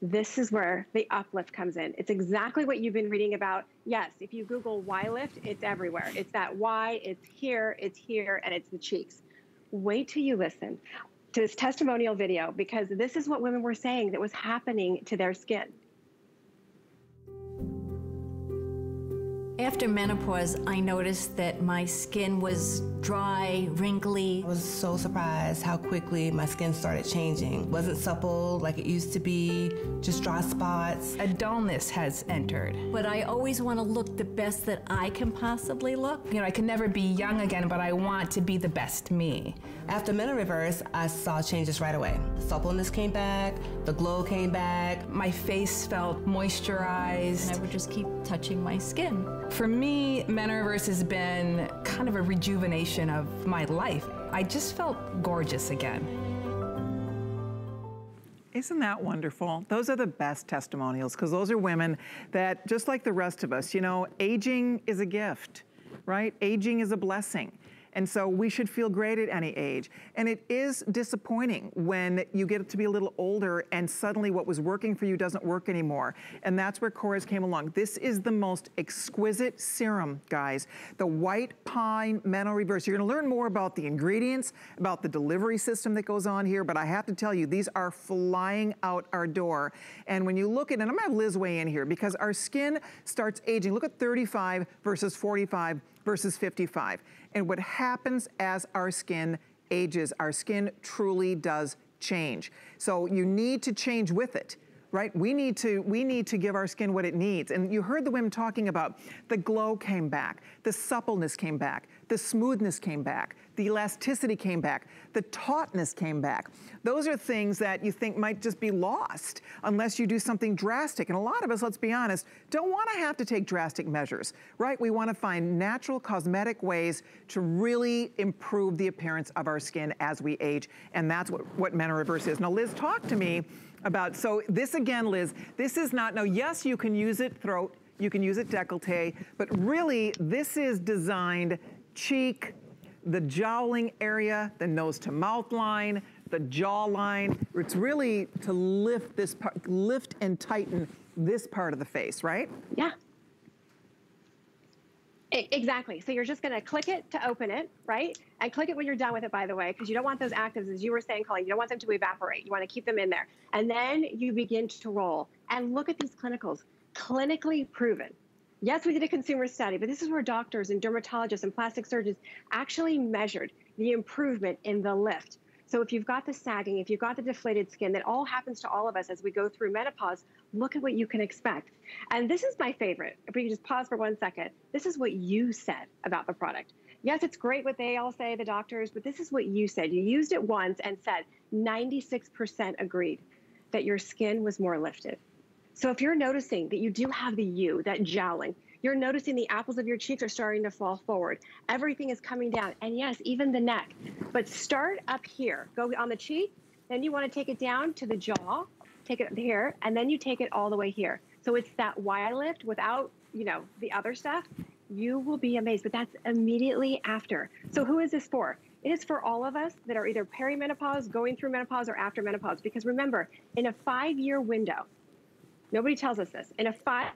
This is where the uplift comes in. It's exactly what you've been reading about. Yes, if you Google Y lift, it's everywhere. It's that Y, it's here, it's here, and it's the cheeks wait till you listen to this testimonial video because this is what women were saying that was happening to their skin. After menopause, I noticed that my skin was dry, wrinkly. I was so surprised how quickly my skin started changing. It wasn't supple like it used to be, just dry spots. A dullness has entered. But I always want to look the best that I can possibly look. You know, I can never be young again, but I want to be the best me. After Meno Reverse, I saw changes right away. Suppleness came back, the glow came back. My face felt moisturized. And I would just keep touching my skin. For me, Meno Reverse has been kind of a rejuvenation of my life. I just felt gorgeous again. Isn't that wonderful? Those are the best testimonials because those are women that, just like the rest of us, you know, aging is a gift, right? Aging is a blessing. And so we should feel great at any age. And it is disappointing when you get to be a little older and suddenly what was working for you doesn't work anymore. And that's where Korres came along. This is the most exquisite serum, guys. The white pine Meno reverse. You're gonna learn more about the ingredients, about the delivery system that goes on here, but I have to tell you, these are flying out our door. And when you look at, and I'm gonna have Liz weigh in here because our skin starts aging. Look at 35 versus 45 versus 55. And what happens as our skin ages, our skin truly does change. So you need to change with it right? We need to we need to give our skin what it needs. And you heard the women talking about the glow came back, the suppleness came back, the smoothness came back, the elasticity came back, the tautness came back. Those are things that you think might just be lost unless you do something drastic. And a lot of us, let's be honest, don't want to have to take drastic measures, right? We want to find natural cosmetic ways to really improve the appearance of our skin as we age. And that's what, what Meno Reverse is. Now, Liz, talk to me about, so this again, Liz, this is not, now yes, you can use it throat, you can use it décolleté, but really this is designed cheek, the jowling area, the nose to mouth line, the jawline. It's really to lift this part, lift and tighten this part of the face, right? Yeah. Exactly. So you're just going to click it to open it, right? And click it when you're done with it, by the way, because you don't want those actives, as you were saying, Colleen, you don't want them to evaporate. You want to keep them in there. And then you begin to roll. And look at these clinicals, clinically proven. Yes, we did a consumer study, but this is where doctors and dermatologists and plastic surgeons actually measured the improvement in the lift. So if you've got the sagging, if you've got the deflated skin, that all happens to all of us as we go through menopause, look at what you can expect. And this is my favorite. If we can just pause for one second, this is what you said about the product. Yes, it's great what they all say, the doctors, but this is what you said. You used it once and said 96% agreed that your skin was more lifted. So if you're noticing that you do have the U, that jowling, you're noticing the apples of your cheeks are starting to fall forward. Everything is coming down. And yes, even the neck. But start up here. Go on the cheek. Then you want to take it down to the jaw. Take it here. And then you take it all the way here. So it's that Y lift without, you know, the other stuff. You will be amazed. But that's immediately after. So who is this for? It is for all of us that are either perimenopause, going through menopause, or after menopause. Because remember, in a five year window, nobody tells us this, in a five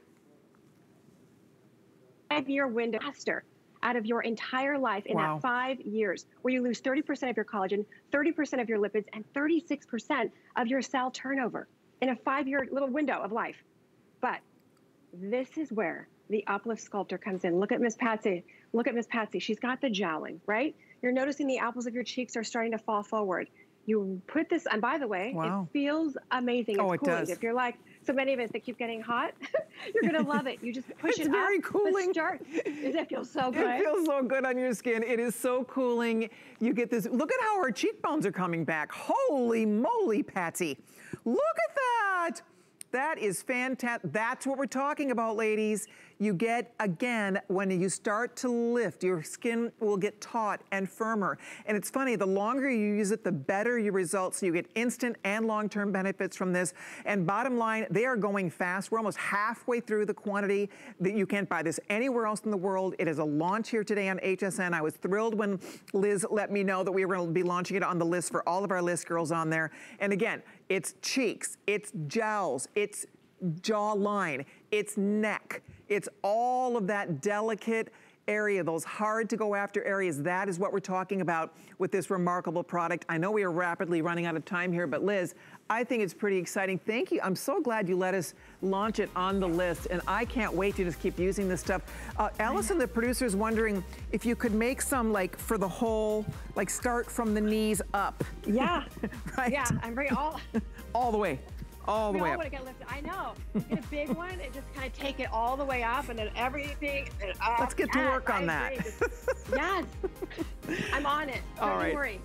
year window faster out of your entire life in wow. that five years, where you lose 30% of your collagen, 30% of your lipids, and 36% of your cell turnover in a five year little window of life. But this is where the uplift sculptor comes in. Look at Miss Patsy. Look at Miss Patsy. She's got the jowling, right? You're noticing the apples of your cheeks are starting to fall forward. You put this, and by the way, wow. it feels amazing. Oh, it's it does. If you're like, so many of us that keep getting hot, you're gonna love it. You just push it's it very up. cooling. Start. It feels so good. It feels so good on your skin. It is so cooling. You get this. Look at how our cheekbones are coming back. Holy moly, Patsy! Look at that. That is fantastic. That's what we're talking about, ladies you get, again, when you start to lift, your skin will get taut and firmer. And it's funny, the longer you use it, the better your results. You get instant and long-term benefits from this. And bottom line, they are going fast. We're almost halfway through the quantity that you can't buy this anywhere else in the world. It is a launch here today on HSN. I was thrilled when Liz let me know that we were going to be launching it on the list for all of our list girls on there. And again, it's cheeks, it's jowls, it's jawline, it's neck, it's all of that delicate area, those hard to go after areas. That is what we're talking about with this remarkable product. I know we are rapidly running out of time here, but Liz, I think it's pretty exciting. Thank you. I'm so glad you let us launch it on the list, and I can't wait to just keep using this stuff. Uh, Allison, the producer, is wondering if you could make some, like, for the whole, like, start from the knees up. Yeah. right? Yeah, I'm bringing all... all the way all we the way all want to get lifted. I know. Get a big one and just kind of take it all the way up and then everything. And up. Let's get yes, to work on I that. yes. I'm on it. Don't all right. worry.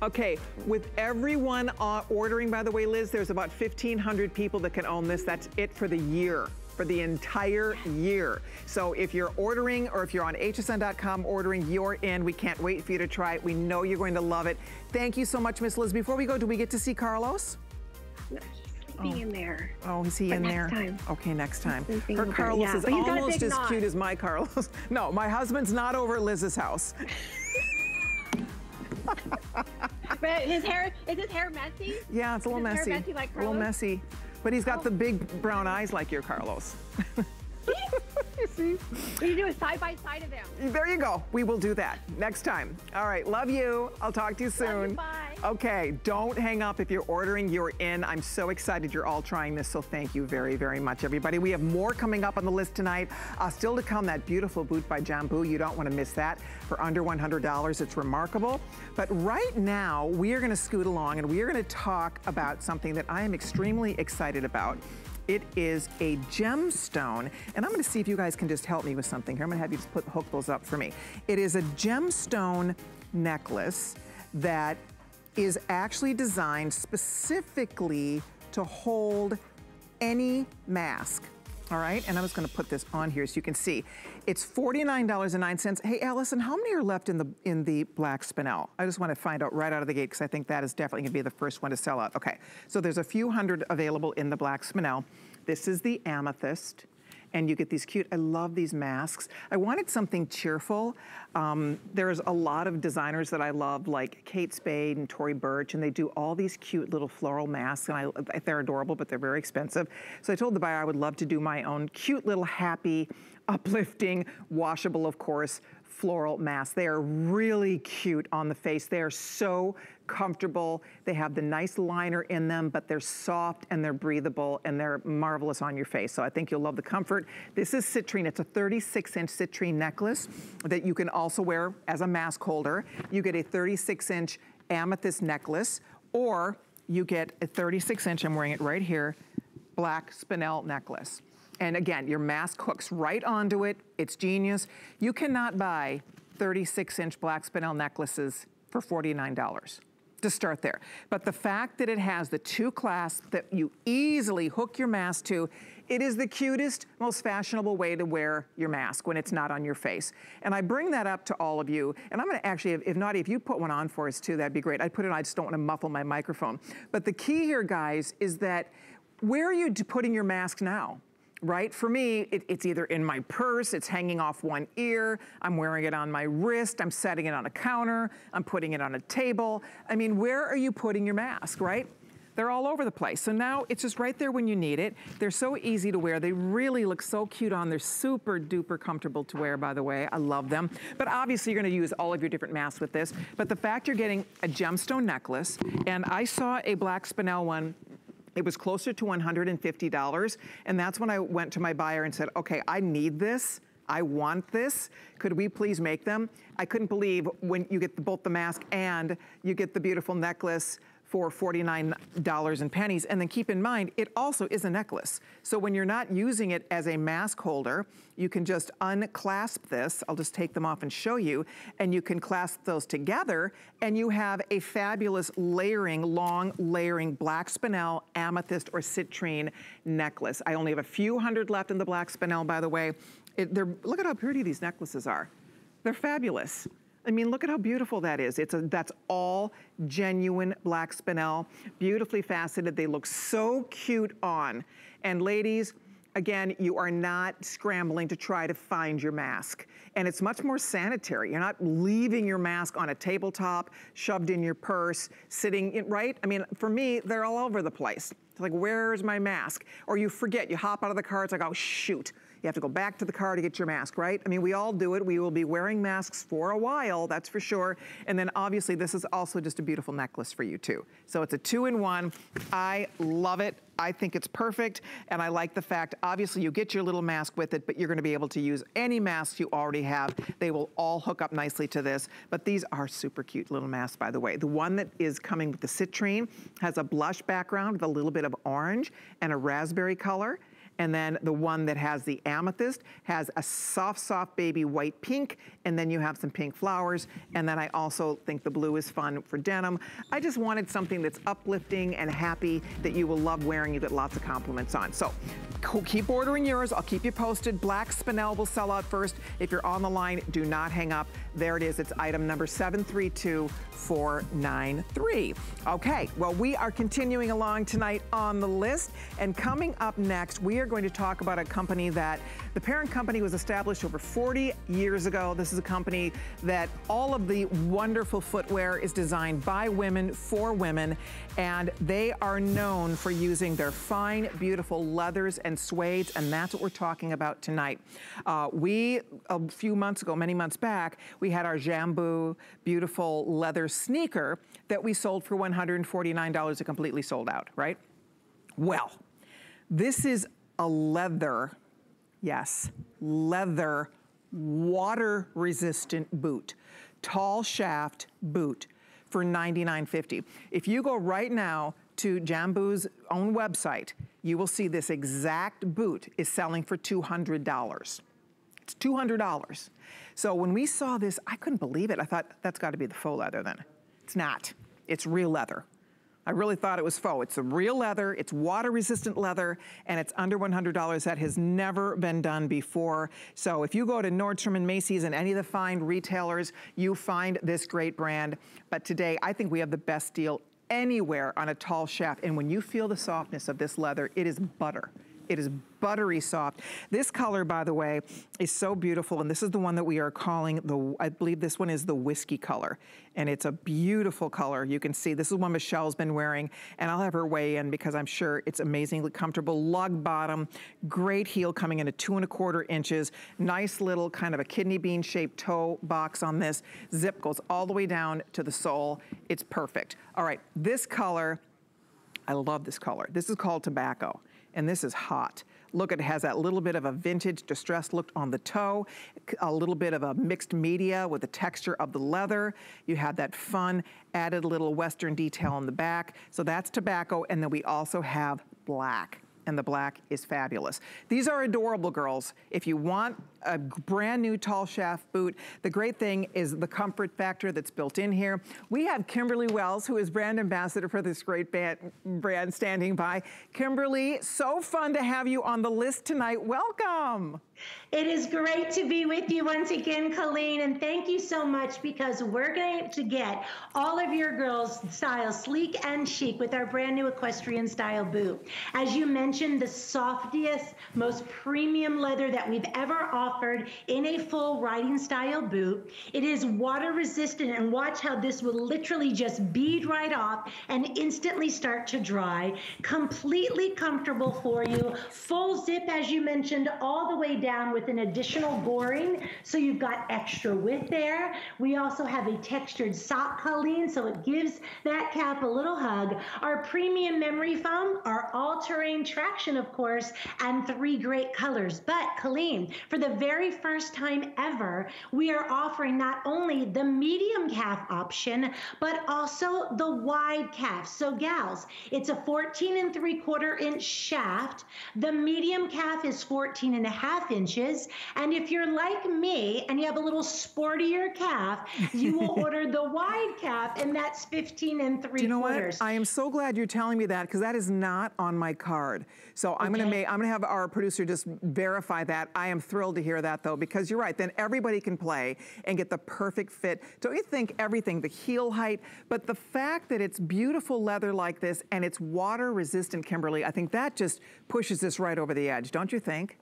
Okay, with everyone uh, ordering, by the way, Liz, there's about 1,500 people that can own this. That's it for the year for the entire year. So if you're ordering or if you're on hsn.com ordering, you're in. We can't wait for you to try it. We know you're going to love it. Thank you so much, Miss Liz. Before we go, do we get to see Carlos? Oh. in there. Oh, is he but in next there? Time. Okay, next time. Her Carlos yeah. is almost as knot. cute as my Carlos. No, my husband's not over Liz's house. but his hair, is his hair messy? Yeah, it's a little messy. messy like a little messy. But he's got oh. the big brown eyes like your Carlos. you see? We do a side by side of them. There you go. We will do that next time. All right. Love you. I'll talk to you soon. You, bye. Okay, don't hang up if you're ordering, you're in. I'm so excited you're all trying this, so thank you very, very much, everybody. We have more coming up on the list tonight. Uh, still to come, that beautiful boot by Jambu. You don't want to miss that. For under $100, it's remarkable. But right now, we are going to scoot along and we are going to talk about something that I am extremely excited about. It is a gemstone, and I'm gonna see if you guys can just help me with something here. I'm gonna have you just put, hook those up for me. It is a gemstone necklace that is actually designed specifically to hold any mask. All right, and I'm just gonna put this on here so you can see. It's $49.09. Hey, Allison, how many are left in the in the black spinel? I just wanna find out right out of the gate because I think that is definitely gonna be the first one to sell out. Okay, so there's a few hundred available in the black spinel. This is the amethyst and you get these cute, I love these masks. I wanted something cheerful. Um, there's a lot of designers that I love, like Kate Spade and Tory Burch, and they do all these cute little floral masks, and I, they're adorable, but they're very expensive. So I told the buyer I would love to do my own cute little happy, uplifting, washable, of course, floral masks. They are really cute on the face. They are so comfortable. They have the nice liner in them, but they're soft and they're breathable and they're marvelous on your face. So I think you'll love the comfort. This is citrine. It's a 36 inch citrine necklace that you can also wear as a mask holder. You get a 36 inch amethyst necklace or you get a 36 inch, I'm wearing it right here, black spinel necklace. And again, your mask hooks right onto it. It's genius. You cannot buy 36 inch black spinel necklaces for $49 to start there. But the fact that it has the two clasps that you easily hook your mask to, it is the cutest, most fashionable way to wear your mask when it's not on your face. And I bring that up to all of you. And I'm gonna actually, if, if if you put one on for us too, that'd be great. I'd put it on, I just don't wanna muffle my microphone. But the key here, guys, is that where are you putting your mask now? Right? For me, it, it's either in my purse, it's hanging off one ear, I'm wearing it on my wrist, I'm setting it on a counter, I'm putting it on a table. I mean, where are you putting your mask, right? They're all over the place. So now it's just right there when you need it. They're so easy to wear. They really look so cute on. They're super duper comfortable to wear, by the way. I love them. But obviously you're gonna use all of your different masks with this. But the fact you're getting a gemstone necklace, and I saw a black spinel one it was closer to $150. And that's when I went to my buyer and said, okay, I need this. I want this. Could we please make them? I couldn't believe when you get the, both the mask and you get the beautiful necklace for $49 and pennies. And then keep in mind, it also is a necklace. So when you're not using it as a mask holder, you can just unclasp this. I'll just take them off and show you. And you can clasp those together and you have a fabulous layering, long layering black spinel, amethyst, or citrine necklace. I only have a few hundred left in the black spinel, by the way. It, look at how pretty these necklaces are. They're fabulous. I mean, look at how beautiful that is. It's a, that's all genuine black spinel, beautifully faceted. They look so cute on. And ladies, again, you are not scrambling to try to find your mask. And it's much more sanitary. You're not leaving your mask on a tabletop, shoved in your purse, sitting in, right? I mean, for me, they're all over the place. It's like, where's my mask? Or you forget, you hop out of the car, it's like, oh shoot, you have to go back to the car to get your mask, right? I mean, we all do it. We will be wearing masks for a while, that's for sure. And then obviously this is also just a beautiful necklace for you too. So it's a two-in-one. I love it. I think it's perfect. And I like the fact, obviously you get your little mask with it, but you're gonna be able to use any mask you already have. They will all hook up nicely to this. But these are super cute little masks, by the way. The one that is coming with the citrine has a blush background with a little bit of orange and a raspberry color. And then the one that has the amethyst has a soft, soft baby white pink. And then you have some pink flowers. And then I also think the blue is fun for denim. I just wanted something that's uplifting and happy that you will love wearing. You get lots of compliments on. So keep ordering yours. I'll keep you posted. Black Spinel will sell out first. If you're on the line, do not hang up. There it is. It's item number 732493. Okay, well, we are continuing along tonight on the list. And coming up next, we are going to talk about a company that the parent company was established over 40 years ago. This is a company that all of the wonderful footwear is designed by women for women, and they are known for using their fine, beautiful leathers and suedes, and that's what we're talking about tonight. Uh, we, a few months ago, many months back, we had our Jambu beautiful leather sneaker that we sold for $149. It completely sold out, right? Well, this is a leather, yes, leather water resistant boot, tall shaft boot for $99.50. If you go right now to Jambu's own website, you will see this exact boot is selling for $200. It's $200. So when we saw this, I couldn't believe it. I thought, that's gotta be the faux leather then. It's not, it's real leather. I really thought it was faux. It's a real leather, it's water resistant leather, and it's under $100. That has never been done before. So if you go to Nordstrom and Macy's and any of the fine retailers, you find this great brand. But today, I think we have the best deal anywhere on a tall shaft. And when you feel the softness of this leather, it is butter. It is buttery soft. This color, by the way, is so beautiful, and this is the one that we are calling the, I believe this one is the whiskey color, and it's a beautiful color. You can see this is one Michelle's been wearing, and I'll have her weigh in because I'm sure it's amazingly comfortable. Lug bottom, great heel coming in at two and a quarter inches, nice little kind of a kidney bean shaped toe box on this. Zip goes all the way down to the sole. It's perfect. All right, this color, I love this color. This is called tobacco and this is hot. Look, it has that little bit of a vintage distressed look on the toe, a little bit of a mixed media with the texture of the leather. You have that fun added little Western detail on the back. So that's tobacco, and then we also have black and the black is fabulous. These are adorable girls. If you want a brand new tall shaft boot. The great thing is the comfort factor that's built in here. We have Kimberly Wells, who is brand ambassador for this great brand standing by. Kimberly, so fun to have you on the list tonight. Welcome. It is great to be with you once again, Colleen, and thank you so much because we're going to get all of your girls' style sleek and chic with our brand new equestrian style boot. As you mentioned, the softest, most premium leather that we've ever offered in a full riding style boot. It is water resistant and watch how this will literally just bead right off and instantly start to dry. Completely comfortable for you. Full zip, as you mentioned, all the way down with an additional goring. So you've got extra width there. We also have a textured sock, Colleen, so it gives that cap a little hug. Our premium memory foam, our all-terrain traction, of course, and three great colors. But Colleen, for the very first time ever, we are offering not only the medium calf option, but also the wide calf. So gals, it's a 14 and three quarter inch shaft. The medium calf is 14 and a half inches. And if you're like me and you have a little sportier calf, you will order the wide calf and that's 15 and three Do you know quarters. what? I am so glad you're telling me that because that is not on my card. So I'm okay. gonna make, I'm gonna have our producer just verify that. I am thrilled to hear that though, because you're right, then everybody can play and get the perfect fit. Don't you think everything, the heel height, but the fact that it's beautiful leather like this and it's water resistant, Kimberly, I think that just pushes this right over the edge, don't you think?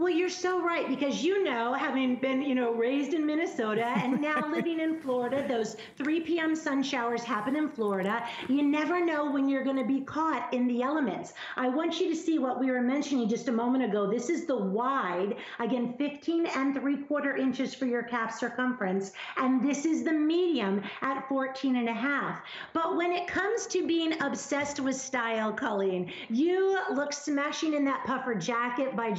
Well, you're so right because you know, having been, you know, raised in Minnesota and now living in Florida, those 3 p.m. sun showers happen in Florida. You never know when you're going to be caught in the elements. I want you to see what we were mentioning just a moment ago. This is the wide, again, 15 and 3 quarter inches for your calf circumference, and this is the medium at 14 and a half. But when it comes to being obsessed with style, Colleen, you look smashing in that puffer jacket by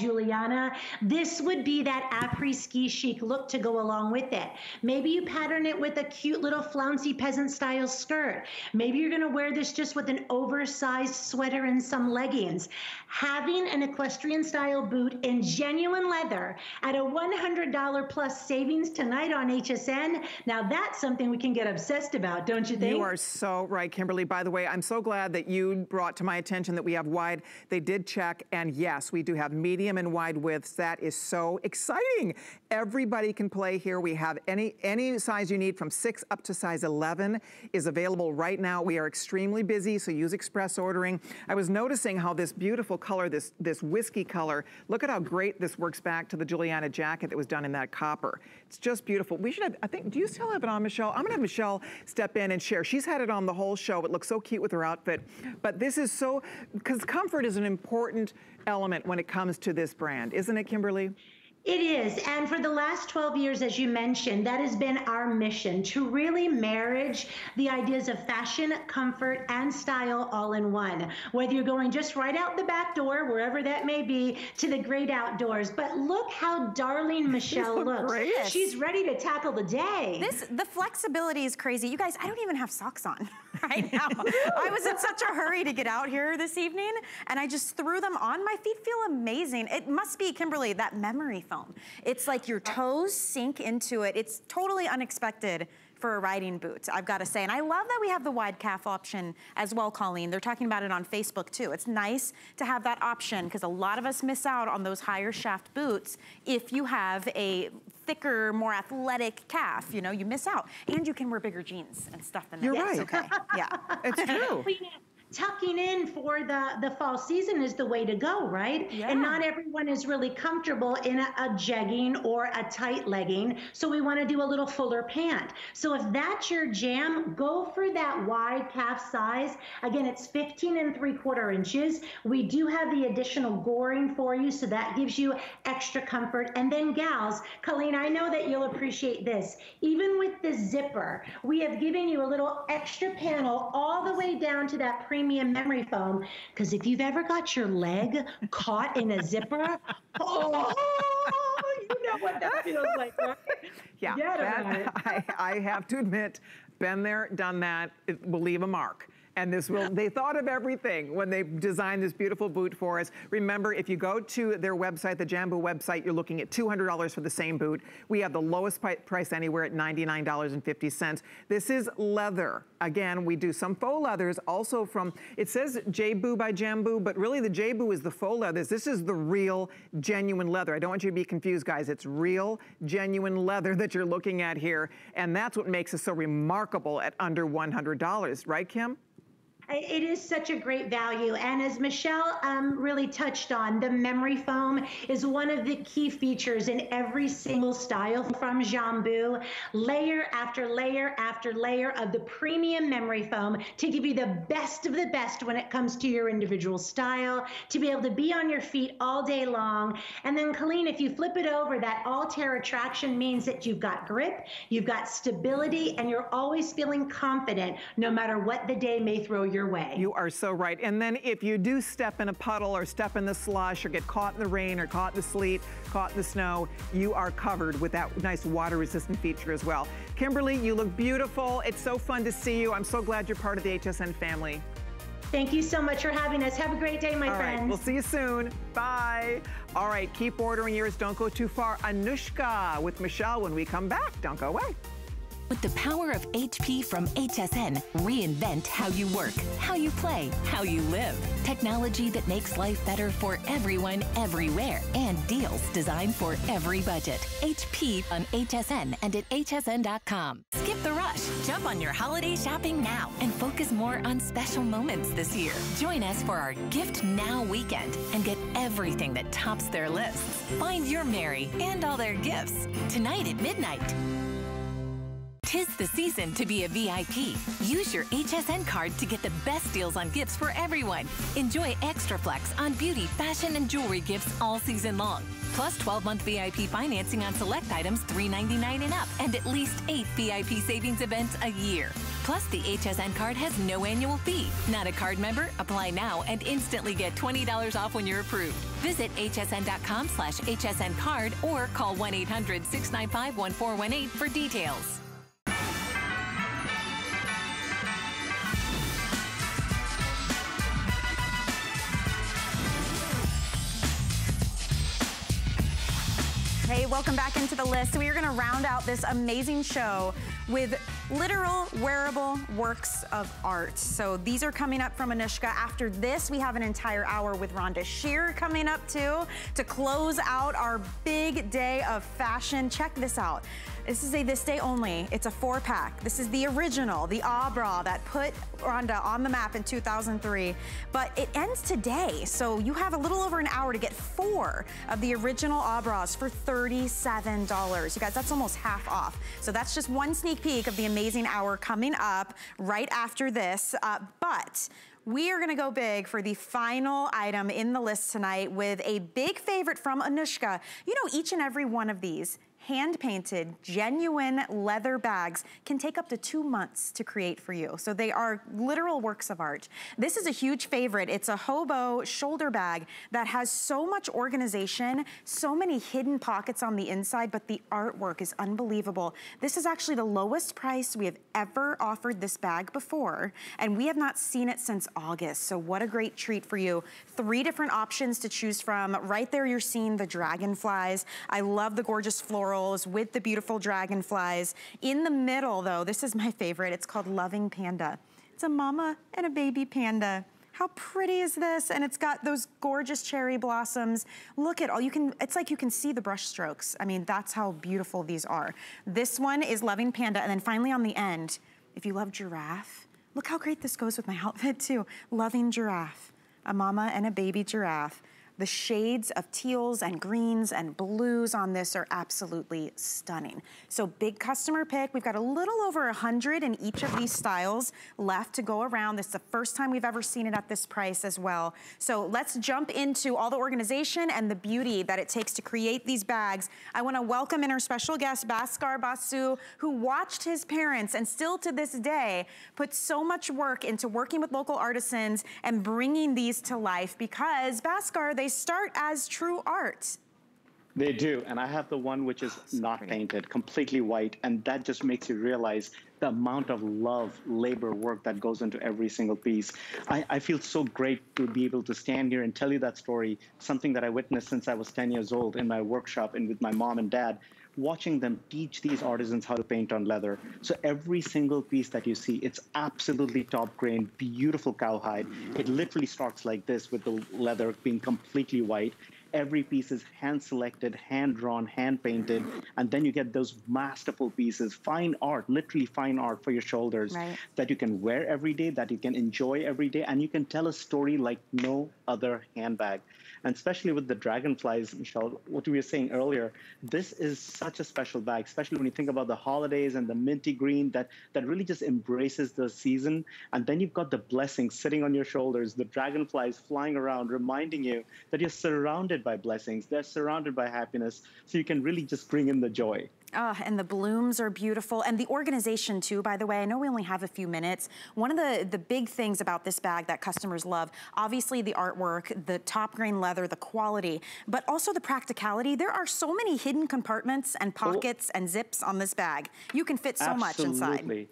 This would be that après ski chic look to go along with it. Maybe you pattern it with a cute little flouncy peasant style skirt. Maybe you're going to wear this just with an oversized sweater and some leggings. Having an equestrian style boot in genuine leather at a $100 plus savings tonight on HSN. Now that's something we can get obsessed about, don't you think? You are so right, Kimberly. By the way, I'm so glad that you brought to my attention that we have wide. They did check, and yes, we do have medium and wide width widths. That is so exciting. Everybody can play here. We have any, any size you need from six up to size 11 is available right now. We are extremely busy, so use express ordering. I was noticing how this beautiful color, this, this whiskey color, look at how great this works back to the Giuliana jacket that was done in that copper. It's just beautiful. We should have, I think, do you still have it on, Michelle? I'm gonna have Michelle step in and share. She's had it on the whole show. It looks so cute with her outfit. But this is so, because comfort is an important element when it comes to this brand, isn't it, Kimberly? It is. And for the last 12 years, as you mentioned, that has been our mission to really marriage the ideas of fashion, comfort, and style all in one. Whether you're going just right out the back door, wherever that may be, to the great outdoors. But look how darling Michelle look looks. Great. She's ready to tackle the day. This the flexibility is crazy. You guys, I don't even have socks on right now. I was in such a hurry to get out here this evening, and I just threw them on. My feet feel amazing. It must be, Kimberly, that memory foam. It's like your toes sink into it. It's totally unexpected for a riding boot, I've got to say. And I love that we have the wide calf option as well, Colleen. They're talking about it on Facebook too. It's nice to have that option because a lot of us miss out on those higher shaft boots if you have a thicker, more athletic calf, you know, you miss out. And you can wear bigger jeans and stuff than You're right. okay. Yeah. It's true tucking in for the the fall season is the way to go right? Yeah. and not everyone is really comfortable in a, a jegging or a tight legging so we want to do a little fuller pant. So if that's your jam go for that wide calf size. Again it's 15 and 3 quarter inches. We do have the additional goring for you so that gives you extra comfort. And then gals colleen i know that you'll appreciate this. Even with the zipper we have given you a little extra panel all the way down to that premium memory foam because if you've ever got your leg caught in a zipper, oh, you know what that feels like, right? Yeah, that, I, I have to admit, been there, done that, it will leave a mark and this will, they thought of everything when they designed this beautiful boot for us. Remember, if you go to their website, the Jambu website, you're looking at $200 for the same boot. We have the lowest price anywhere at $99.50. This is leather. Again, we do some faux leathers also from, it says Jabu by Jambu, but really the Jabu is the faux leathers. This is the real, genuine leather. I don't want you to be confused, guys. It's real, genuine leather that you're looking at here, and that's what makes it so remarkable at under $100, right, Kim? It is such a great value. And as Michelle um, really touched on, the memory foam is one of the key features in every single style from Jambu. Layer after layer after layer of the premium memory foam to give you the best of the best when it comes to your individual style, to be able to be on your feet all day long. And then, Colleen, if you flip it over, that all-terra traction means that you've got grip, you've got stability, and you're always feeling confident no matter what the day may throw your your way. You are so right. And then if you do step in a puddle or step in the slush or get caught in the rain or caught in the sleet, caught in the snow, you are covered with that nice water resistant feature as well. Kimberly, you look beautiful. It's so fun to see you. I'm so glad you're part of the HSN family. Thank you so much for having us. Have a great day, my All friends. Right, we'll see you soon. Bye. All right, keep ordering yours. Don't go too far. Anushka with Michelle when we come back. Don't go away. With the power of HP from HSN, reinvent how you work, how you play, how you live. Technology that makes life better for everyone, everywhere, and deals designed for every budget. HP on HSN and at hsn.com. Skip the rush. Jump on your holiday shopping now and focus more on special moments this year. Join us for our Gift Now weekend and get everything that tops their lists. Find your Mary and all their gifts tonight at midnight. Tis the season to be a VIP. Use your HSN card to get the best deals on gifts for everyone. Enjoy extra flex on beauty, fashion, and jewelry gifts all season long. Plus 12 month VIP financing on select items $3.99 and up, and at least eight VIP savings events a year. Plus, the HSN card has no annual fee. Not a card member? Apply now and instantly get $20 off when you're approved. Visit hsn.com slash hsn card or call 1 800 695 1418 for details. Hey, welcome back into the list. We are going to round out this amazing show with literal wearable works of art. So these are coming up from Anushka. After this, we have an entire hour with Rhonda Shear coming up too to close out our big day of fashion. Check this out. This is a this day only. It's a four pack. This is the original, the ah Abra that put Rhonda on the map in 2003. But it ends today. So you have a little over an hour to get four of the original ah Abras for $37. You guys, that's almost half off. So that's just one sneak peek of the amazing hour coming up right after this. Uh, but we are gonna go big for the final item in the list tonight with a big favorite from Anushka. You know, each and every one of these hand-painted, genuine leather bags can take up to two months to create for you. So they are literal works of art. This is a huge favorite. It's a hobo shoulder bag that has so much organization, so many hidden pockets on the inside, but the artwork is unbelievable. This is actually the lowest price we have ever offered this bag before, and we have not seen it since August. So what a great treat for you. Three different options to choose from. Right there, you're seeing the dragonflies. I love the gorgeous floral with the beautiful dragonflies. In the middle though, this is my favorite. It's called Loving Panda. It's a mama and a baby panda. How pretty is this? And it's got those gorgeous cherry blossoms. Look at all, you can, it's like you can see the brush strokes. I mean, that's how beautiful these are. This one is Loving Panda. And then finally on the end, if you love giraffe, look how great this goes with my outfit too. Loving giraffe, a mama and a baby giraffe. The shades of teals and greens and blues on this are absolutely stunning. So big customer pick. We've got a little over 100 in each of these styles left to go around. This is the first time we've ever seen it at this price as well. So let's jump into all the organization and the beauty that it takes to create these bags. I wanna welcome in our special guest, Bhaskar Basu, who watched his parents and still to this day put so much work into working with local artisans and bringing these to life because Bhaskar, they start as true art. They do, and I have the one which is oh, so not pretty. painted, completely white, and that just makes you realize the amount of love, labor, work that goes into every single piece. I, I, feel so great to be able to stand here and tell you that story, something that I witnessed since I was 10 years old in my workshop and with my mom and dad, watching them teach these artisans how to paint on leather. So every single piece that you see, it's absolutely top grain, beautiful cowhide. It literally starts like this with the leather being completely white. Every piece is hand selected, hand drawn, hand painted, and then you get those masterful pieces, fine art, literally fine art for your shoulders right. that you can wear every day, that you can enjoy every day, and you can tell a story like no other handbag and especially with the dragonflies, Michelle, what we were saying earlier, this is such a special bag, especially when you think about the holidays and the minty green that, that really just embraces the season. And then you've got the blessings sitting on your shoulders, the dragonflies flying around, reminding you that you're surrounded by blessings. They're surrounded by happiness. So you can really just bring in the joy. Oh, and the blooms are beautiful. And the organization too, by the way, I know we only have a few minutes. One of the, the big things about this bag that customers love, obviously the artwork, the top grain leather, the quality, but also the practicality. There are so many hidden compartments and oh. pockets oh. and zips on this bag. You can fit so Absolutely. much inside.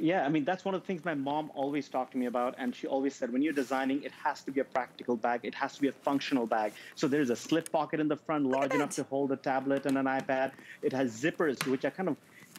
Yeah, I mean, that's one of the things my mom always talked to me about. And she always said, when you're designing, it has to be a practical bag. It has to be a functional bag. So there's a slip pocket in the front, large enough to hold a tablet and an iPad. It has zippers, which are kind of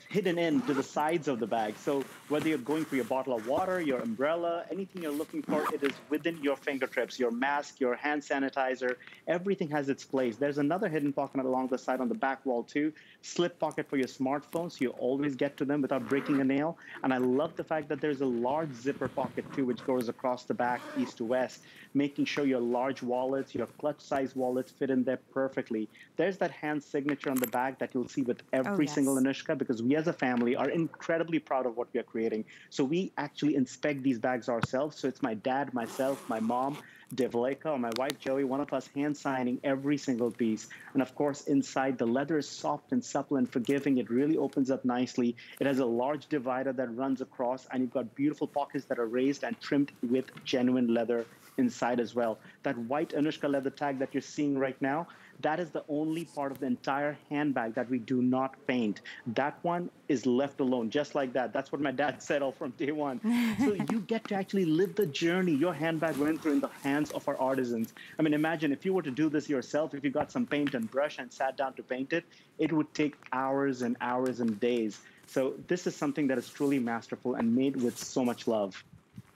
hidden in to the sides of the bag. So whether you're going for your bottle of water, your umbrella, anything you're looking for, it is within your fingertips, your mask, your hand sanitizer, everything has its place. There's another hidden pocket along the side on the back wall too, slip pocket for your smartphone, so you always get to them without breaking a nail. And I love the fact that there's a large zipper pocket too, which goes across the back, east to west, making sure your large wallets, your clutch size wallets fit in there perfectly. There's that hand signature on the back that you'll see with every oh, yes. single Anushka because we as a family are incredibly proud of what we are creating. So we actually inspect these bags ourselves. So it's my dad, myself, my mom, Devleka, or my wife Joey, one of us hand signing every single piece. And of course, inside the leather is soft and supple and forgiving. It really opens up nicely. It has a large divider that runs across, and you've got beautiful pockets that are raised and trimmed with genuine leather inside as well. That white Anushka leather tag that you're seeing right now, that is the only part of the entire handbag that we do not paint. That one is left alone, just like that. That's what my dad said all from day one. so you get to actually live the journey your handbag went through in the hands of our artisans. I mean, imagine if you were to do this yourself, if you got some paint and brush and sat down to paint it, it would take hours and hours and days. So this is something that is truly masterful and made with so much love.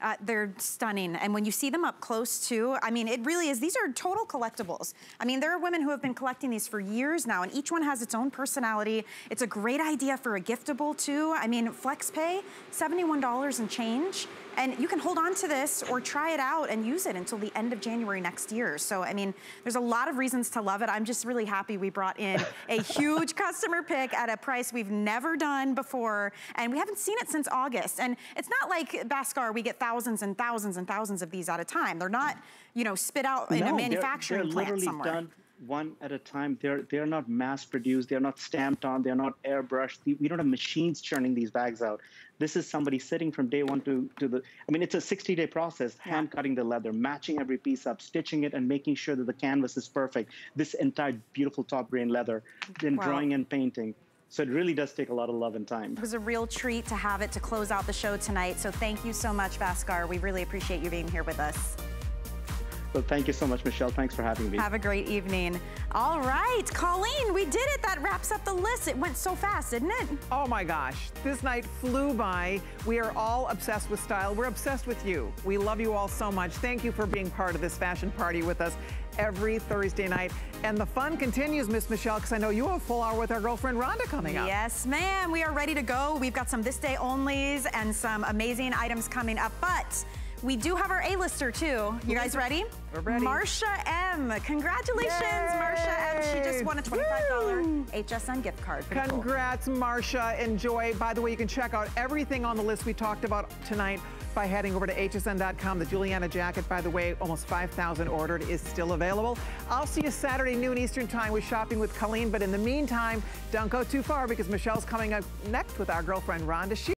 Uh, they're stunning. And when you see them up close too, I mean, it really is, these are total collectibles. I mean, there are women who have been collecting these for years now and each one has its own personality. It's a great idea for a giftable too. I mean, FlexPay, $71 and change. And you can hold on to this or try it out and use it until the end of January next year. So, I mean, there's a lot of reasons to love it. I'm just really happy we brought in a huge customer pick at a price we've never done before. And we haven't seen it since August. And it's not like Bhaskar, we get thousands and thousands and thousands of these at a time. They're not, you know, spit out in no, a manufacturing they're, they're plant somewhere. Done one at a time. They're they're not mass produced. They're not stamped on. They're not airbrushed. We don't have machines churning these bags out. This is somebody sitting from day one to to the. I mean, it's a 60 day process. Yeah. Hand cutting the leather, matching every piece up, stitching it, and making sure that the canvas is perfect. This entire beautiful top grain leather, then wow. drawing and painting. So it really does take a lot of love and time. It was a real treat to have it to close out the show tonight. So thank you so much, Bhaskar. We really appreciate you being here with us. Well, thank you so much, Michelle. Thanks for having me. Have a great evening. All right, Colleen, we did it. That wraps up the list. It went so fast, didn't it? Oh my gosh, this night flew by. We are all obsessed with style. We're obsessed with you. We love you all so much. Thank you for being part of this fashion party with us every Thursday night. And the fun continues, Miss Michelle, because I know you have a full hour with our girlfriend Rhonda coming up. Yes, ma'am. We are ready to go. We've got some this day onlys and some amazing items coming up. But we do have our A-lister too. You guys ready? We're ready. Marsha M. Congratulations, Yay! Marsha M. She just won a $25 Woo! HSN gift card. Pretty Congrats, cool. Marsha. Enjoy. By the way, you can check out everything on the list we talked about tonight by heading over to hsn.com. The Giuliana jacket, by the way, almost 5,000 ordered, is still available. I'll see you Saturday noon Eastern time with Shopping with Colleen. But in the meantime, don't go too far because Michelle's coming up next with our girlfriend Rhonda. She